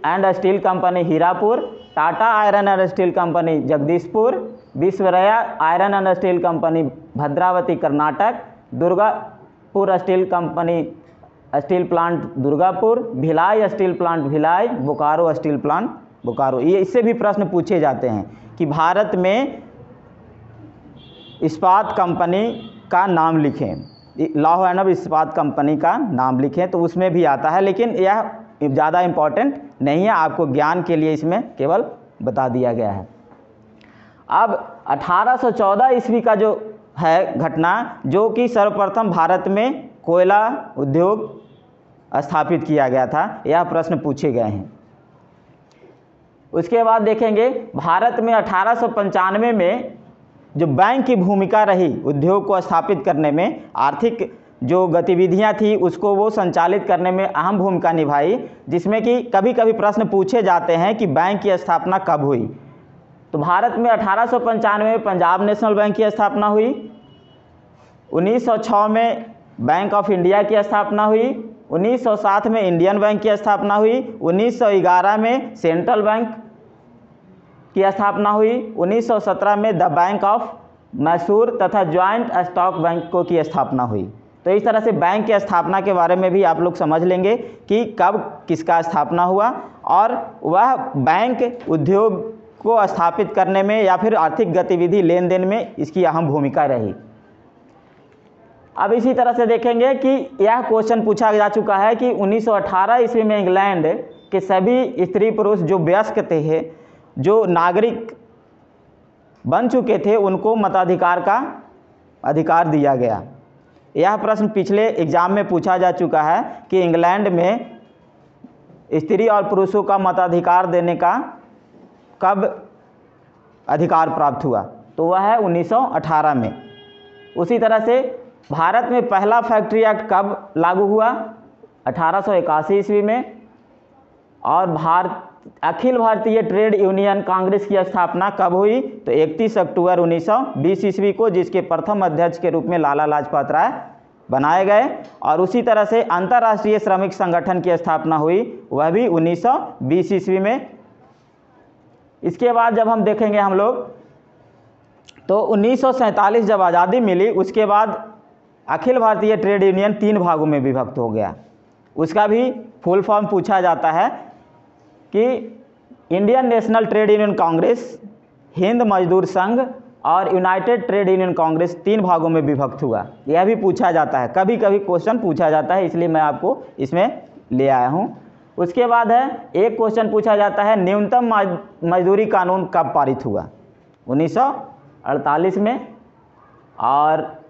and steel company Hirapur Tata iron and steel company Jagdishpur Visvesvaraya iron and steel company Bhadravati Karnataka Durgapur steel company steel plant Durgapur Bhilai steel plant Bhilai Bokaro steel plant Bokaro ये इससे भी प्रश्न पूछे जाते हैं कि भारत में इस्पात कंपनी का नाम लिखें। लौह एनब इस्पात कंपनी का नाम लिखें तो उसमें भी आता है, लेकिन यह ज़्यादा इंपॉर्टेंट नहीं है, आपको ज्ञान के लिए इसमें केवल बता दिया गया है। अब 1814 ईस्वी का जो है घटना, जो कि सर्वप्रथम भारत में कोयला उद्योग स्थापित किया गया था, यह प्रश्न पूछे गए हैं। उसके बाद देखेंगे, भारत में अठारह सौ पंचानवे में जो बैंक की भूमिका रही, उद्योग को स्थापित करने में, आर्थिक जो गतिविधियाँ थी, उसको वो संचालित करने में अहम भूमिका निभाई, जिसमें कि कभी कभी प्रश्न पूछे जाते हैं कि बैंक की स्थापना कब हुई। तो भारत में अठारह सौ पंचानवे में पंजाब नेशनल बैंक की स्थापना हुई 1906 में बैंक ऑफ़ इंडिया की स्थापना हुई 1907 में इंडियन बैंक की स्थापना हुई 1911 में सेंट्रल बैंक की स्थापना हुई 1917 में द बैंक ऑफ़ मैसूर तथा ज्वाइंट स्टॉक बैंकों की स्थापना हुई। तो इस तरह से बैंक की स्थापना के बारे में भी आप लोग समझ लेंगे कि कब किसका स्थापना हुआ और वह बैंक उद्योग को स्थापित करने में या फिर आर्थिक गतिविधि लेन देन में इसकी अहम भूमिका रही। अब इसी तरह से देखेंगे कि यह क्वेश्चन पूछा जा चुका है कि 1918 ईस्वी में इंग्लैंड के सभी स्त्री पुरुष जो वयस्क थे जो नागरिक बन चुके थे, उनको मताधिकार का अधिकार दिया गया। यह प्रश्न पिछले एग्ज़ाम में पूछा जा चुका है कि इंग्लैंड में स्त्री और पुरुषों का मताधिकार देने का कब अधिकार प्राप्त हुआ? तो वह है 1918 में। उसी तरह से भारत में पहला फैक्ट्री एक्ट कब लागू हुआ? अठारह सौ इक्यासी ईस्वी में। और भारत अखिल भारतीय ट्रेड यूनियन कांग्रेस की स्थापना कब हुई? तो 31 अक्टूबर 1920 ईस्वी को, जिसके प्रथम अध्यक्ष के रूप में लाला लाजपत राय बनाए गए। और उसी तरह से अंतर्राष्ट्रीय श्रमिक संगठन की स्थापना हुई, वह भी 1920 ईस्वी में। इसके बाद जब हम देखेंगे हम लोग तो उन्नीस जब आज़ादी मिली, उसके बाद अखिल भारतीय ट्रेड यूनियन तीन भागों में विभक्त हो गया। उसका भी फुल फॉर्म पूछा जाता है। कि Indian national trade union congress Hind Mazdoor Sangh और यूनाइटेड ट्रेड यूनियन कांग्रेस तीन भागों में विभक्त हुआ। यह भी पूछा जाता है। कभी कभी क्वेश्चन पूछा जाता है, इसलिए मैं आपको इसमें ले आया हूँ। उसके बाद है, एक क्वेश्चन पूछा जाता है, न्यूनतम मजदूरी कानून कब पारित हुआ? 1948 में। और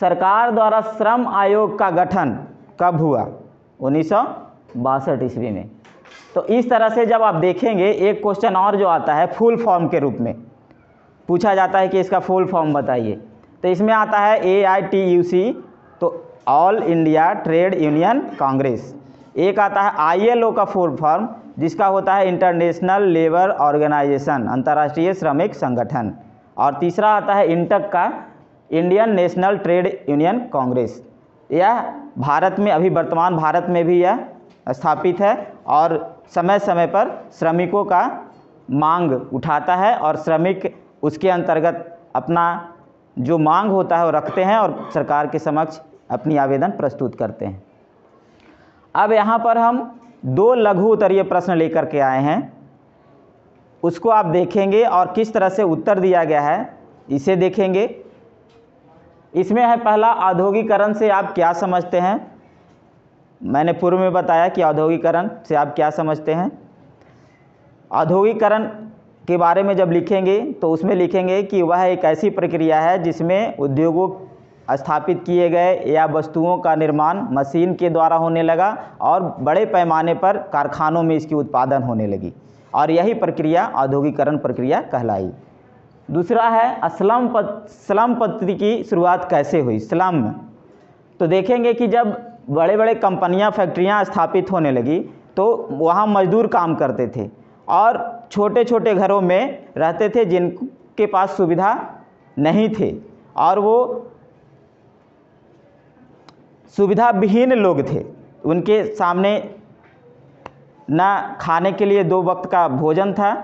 सरकार द्वारा श्रम आयोग का गठन कब हुआ? उन्नीस सौ बासठ ईस्वी में। तो इस तरह से जब आप देखेंगे, एक क्वेश्चन और जो आता है फुल फॉर्म के रूप में। पूछा जाता है कि इसका फुल फॉर्म बताइए। तो इसमें आता है ए आई टी यू सी तो all India trade union congress एक आता है आई एल ओ का फुल फॉर्म जिसका होता है इंटरनेशनल लेबर ऑर्गेनाइजेशन अंतर्राष्ट्रीय श्रमिक संगठन। और तीसरा आता है इंटक का Indian national trade union congress यह भारत में, अभी वर्तमान भारत में भी यह स्थापित है। और समय समय पर श्रमिकों का मांग उठाता है और श्रमिक उसके अंतर्गत अपना जो मांग होता है वो रखते हैं और सरकार के समक्ष अपनी आवेदन प्रस्तुत करते हैं। अब यहाँ पर हम दो लघु उत्तरीय प्रश्न लेकर के आए हैं। उसको आप देखेंगे और किस तरह से उत्तर दिया गया है, इसे देखेंगे। इसमें है पहला, औद्योगिकरण से आप क्या समझते हैं? मैंने पूर्व में बताया कि औद्योगिकरण से आप क्या समझते हैं? औद्योगिकरण के बारे में जब लिखेंगे तो उसमें लिखेंगे कि वह एक ऐसी प्रक्रिया है जिसमें उद्योगों स्थापित किए गए या वस्तुओं का निर्माण मशीन के द्वारा होने लगा और बड़े पैमाने पर कारखानों में इसकी उत्पादन होने लगी। और यही प्रक्रिया औद्योगिकरण प्रक्रिया कहलाई। दूसरा है असलम पद, स्लम पद्धति की शुरुआत कैसे हुई? स्लम। तो देखेंगे कि जब बड़े बड़े कंपनियाँ, फैक्ट्रियाँ स्थापित होने लगी तो वहाँ मजदूर काम करते थे और छोटे छोटे घरों में रहते थे जिनके पास सुविधा नहीं थे और वो सुविधा विहीन लोग थे। उनके सामने ना खाने के लिए दो वक्त का भोजन था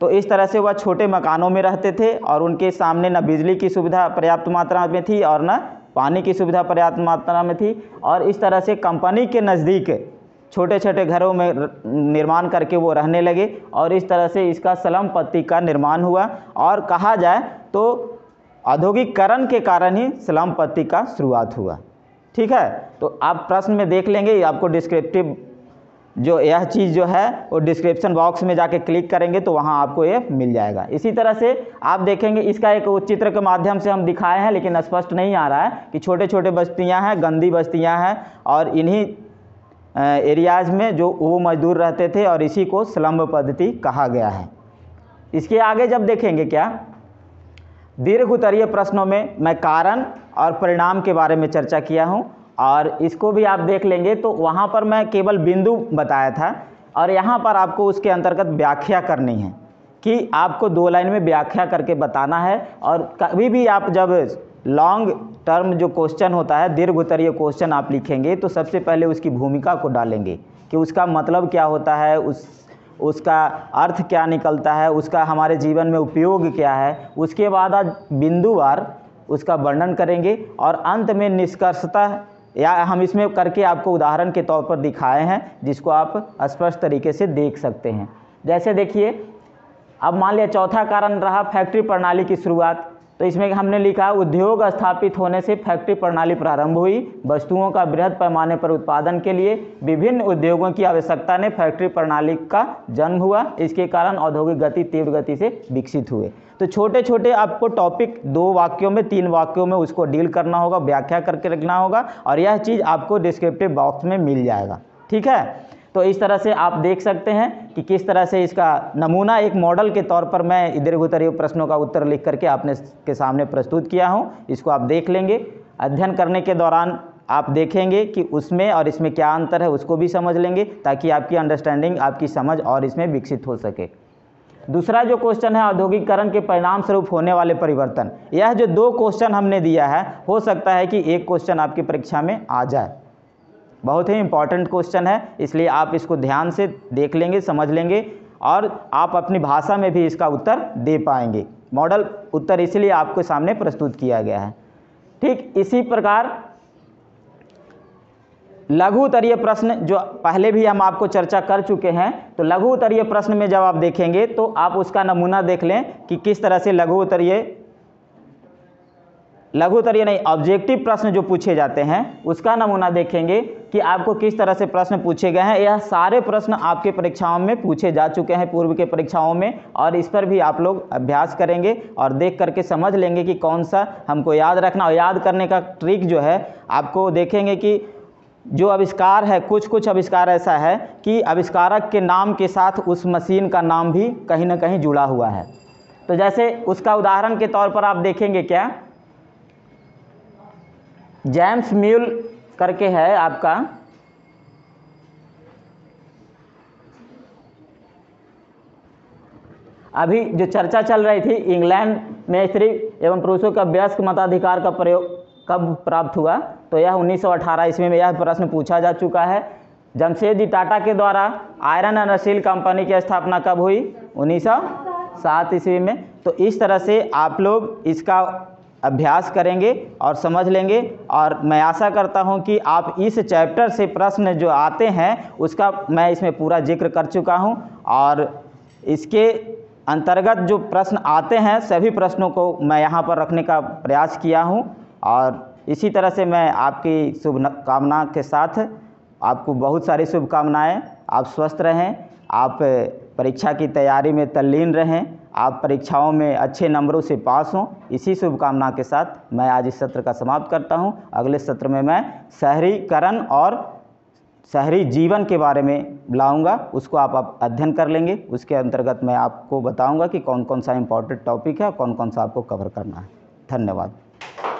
तो इस तरह से वह छोटे मकानों में रहते थे और उनके सामने न बिजली की सुविधा पर्याप्त मात्रा में थी और न पानी की सुविधा पर्याप्त मात्रा में थी और इस तरह से कंपनी के नज़दीक छोटे छोटे घरों में निर्माण करके वो रहने लगे और इस तरह से इसका सलम पत्ती का निर्माण हुआ। और कहा जाए तो औद्योगिकरण के कारण ही सलम पत्ती का शुरुआत हुआ। ठीक है? तो आप प्रश्न में देख लेंगे, आपको डिस्क्रिप्टिव जो यह चीज़ जो है, वो डिस्क्रिप्शन बॉक्स में जाके क्लिक करेंगे तो वहाँ आपको ये मिल जाएगा। इसी तरह से आप देखेंगे, इसका एक चित्र के माध्यम से हम दिखाए हैं, लेकिन स्पष्ट नहीं आ रहा है कि छोटे छोटे बस्तियाँ हैं, गंदी बस्तियाँ हैं, और इन्हीं एरियाज़ में जो वो मजदूर रहते थे और इसी को स्लम्ब पद्धति कहा गया है। इसके आगे जब देखेंगे क्या? दीर्घ उत्तरीय प्रश्नों में मैं कारण और परिणाम के बारे में चर्चा किया हूँ। और इसको भी आप देख लेंगे तो वहाँ पर मैं केवल बिंदु बताया था और यहाँ पर आपको उसके अंतर्गत व्याख्या करनी है कि आपको दो लाइन में व्याख्या करके बताना है और कभी भी आप जब लॉन्ग टर्म जो क्वेश्चन होता है दीर्घ उत्तरीय क्वेश्चन आप लिखेंगे तो सबसे पहले उसकी भूमिका को डालेंगे कि उसका मतलब क्या होता है, उस, उसका अर्थ क्या निकलता है, उसका हमारे जीवन में उपयोग क्या है, उसके बाद आज बिंदुवार उसका वर्णन करेंगे और अंत में निष्कर्षता या हम इसमें करके आपको उदाहरण के तौर पर दिखाए हैं, जिसको आप स्पष्ट तरीके से देख सकते हैं। जैसे देखिए, अब मान लिया चौथा कारण रहा फैक्ट्री प्रणाली की शुरुआत। तो इसमें हमने लिखा, उद्योग स्थापित होने से फैक्ट्री प्रणाली प्रारंभ हुई। वस्तुओं का बृहद पैमाने पर उत्पादन के लिए विभिन्न उद्योगों की आवश्यकता ने फैक्ट्री प्रणाली का जन्म हुआ। इसके कारण औद्योगिक गति तीव्र गति से विकसित हुए। तो छोटे छोटे आपको टॉपिक दो वाक्यों में, तीन वाक्यों में उसको डील करना होगा, व्याख्या करके रखना होगा और यह चीज़ आपको डिस्क्रिप्टिव बॉक्स में मिल जाएगा। ठीक है? तो इस तरह से आप देख सकते हैं कि किस तरह से इसका नमूना एक मॉडल के तौर पर मैं दीर्घ उत्तरीय प्रश्नों का उत्तर लिख करके आपने के सामने प्रस्तुत किया हूँ। इसको आप देख लेंगे। अध्ययन करने के दौरान आप देखेंगे कि उसमें और इसमें क्या अंतर है उसको भी समझ लेंगे ताकि आपकी अंडरस्टैंडिंग आपकी समझ और इसमें विकसित हो सके। दूसरा जो क्वेश्चन है औद्योगिकरण के परिणाम स्वरूप होने वाले परिवर्तन। यह जो दो क्वेश्चन हमने दिया है, हो सकता है कि एक क्वेश्चन आपकी परीक्षा में आ जाए। बहुत ही इंपॉर्टेंट क्वेश्चन है, इसलिए आप इसको ध्यान से देख लेंगे, समझ लेंगे और आप अपनी भाषा में भी इसका उत्तर दे पाएँगे। मॉडल उत्तर इसलिए आपके सामने प्रस्तुत किया गया है। ठीक इसी प्रकार लघु उत्तरीय प्रश्न, जो पहले भी हम आपको चर्चा कर चुके हैं तो लघु उत्तरीय प्रश्न में जब आप देखेंगे तो आप उसका नमूना देख लें कि किस तरह से लघु उत्तरीय लघु उत्तरीय नहीं ऑब्जेक्टिव प्रश्न जो पूछे जाते हैं, उसका नमूना देखेंगे। कि आपको किस तरह से प्रश्न पूछे गए हैं। यह सारे प्रश्न आपके परीक्षाओं में पूछे जा चुके हैं। पूर्व के परीक्षाओं में, और इस पर भी आप लोग अभ्यास करेंगे और देख करके समझ लेंगे कि कौन सा हमको याद रखना और याद करने का ट्रिक जो है, आपको देखेंगे कि जो आविष्कार है कुछ कुछ आविष्कार ऐसा है कि आविष्कारक के नाम के साथ उस मशीन का नाम भी कहीं ना कहीं जुड़ा हुआ है। तो जैसे उसका उदाहरण के तौर पर आप देखेंगे क्या? जेम्स म्यूल करके है आपका। अभी जो चर्चा चल रही थी, इंग्लैंड में स्त्री एवं पुरुषों का व्यस्क मताधिकार का प्रयोग कब प्राप्त हुआ? तो यह 1918 ईस्वी में यह प्रश्न पूछा जा चुका है। जमशेद जी टाटा के द्वारा आयरन एंड स्टील कंपनी की स्थापना कब हुई? उन्नीस सात ईस्वी में। तो इस तरह से आप लोग इसका अभ्यास करेंगे और समझ लेंगे। और मैं आशा करता हूँ कि आप इस चैप्टर से प्रश्न जो आते हैं, उसका मैं इसमें पूरा ज़िक्र कर चुका हूँ। और इसके अंतर्गत जो प्रश्न आते हैं, सभी प्रश्नों को मैं यहाँ पर रखने का प्रयास किया हूँ। और इसी तरह से मैं आपकी शुभकामना के साथ आपको बहुत सारी शुभकामनाएँ। आप स्वस्थ रहें, आप परीक्षा की तैयारी में तल्लीन रहें। आप परीक्षाओं में अच्छे नंबरों से पास हों। इसी शुभकामना के साथ मैं आज इस सत्र का समाप्त करता हूँ। अगले सत्र में मैं शहरीकरण और शहरी जीवन के बारे में लाऊँगा। उसको आप, आप अध्ययन कर लेंगे। उसके अंतर्गत मैं आपको बताऊँगा कि कौन कौन सा इम्पोर्टेंट टॉपिक है कौन कौन सा आपको कवर करना है। धन्यवाद।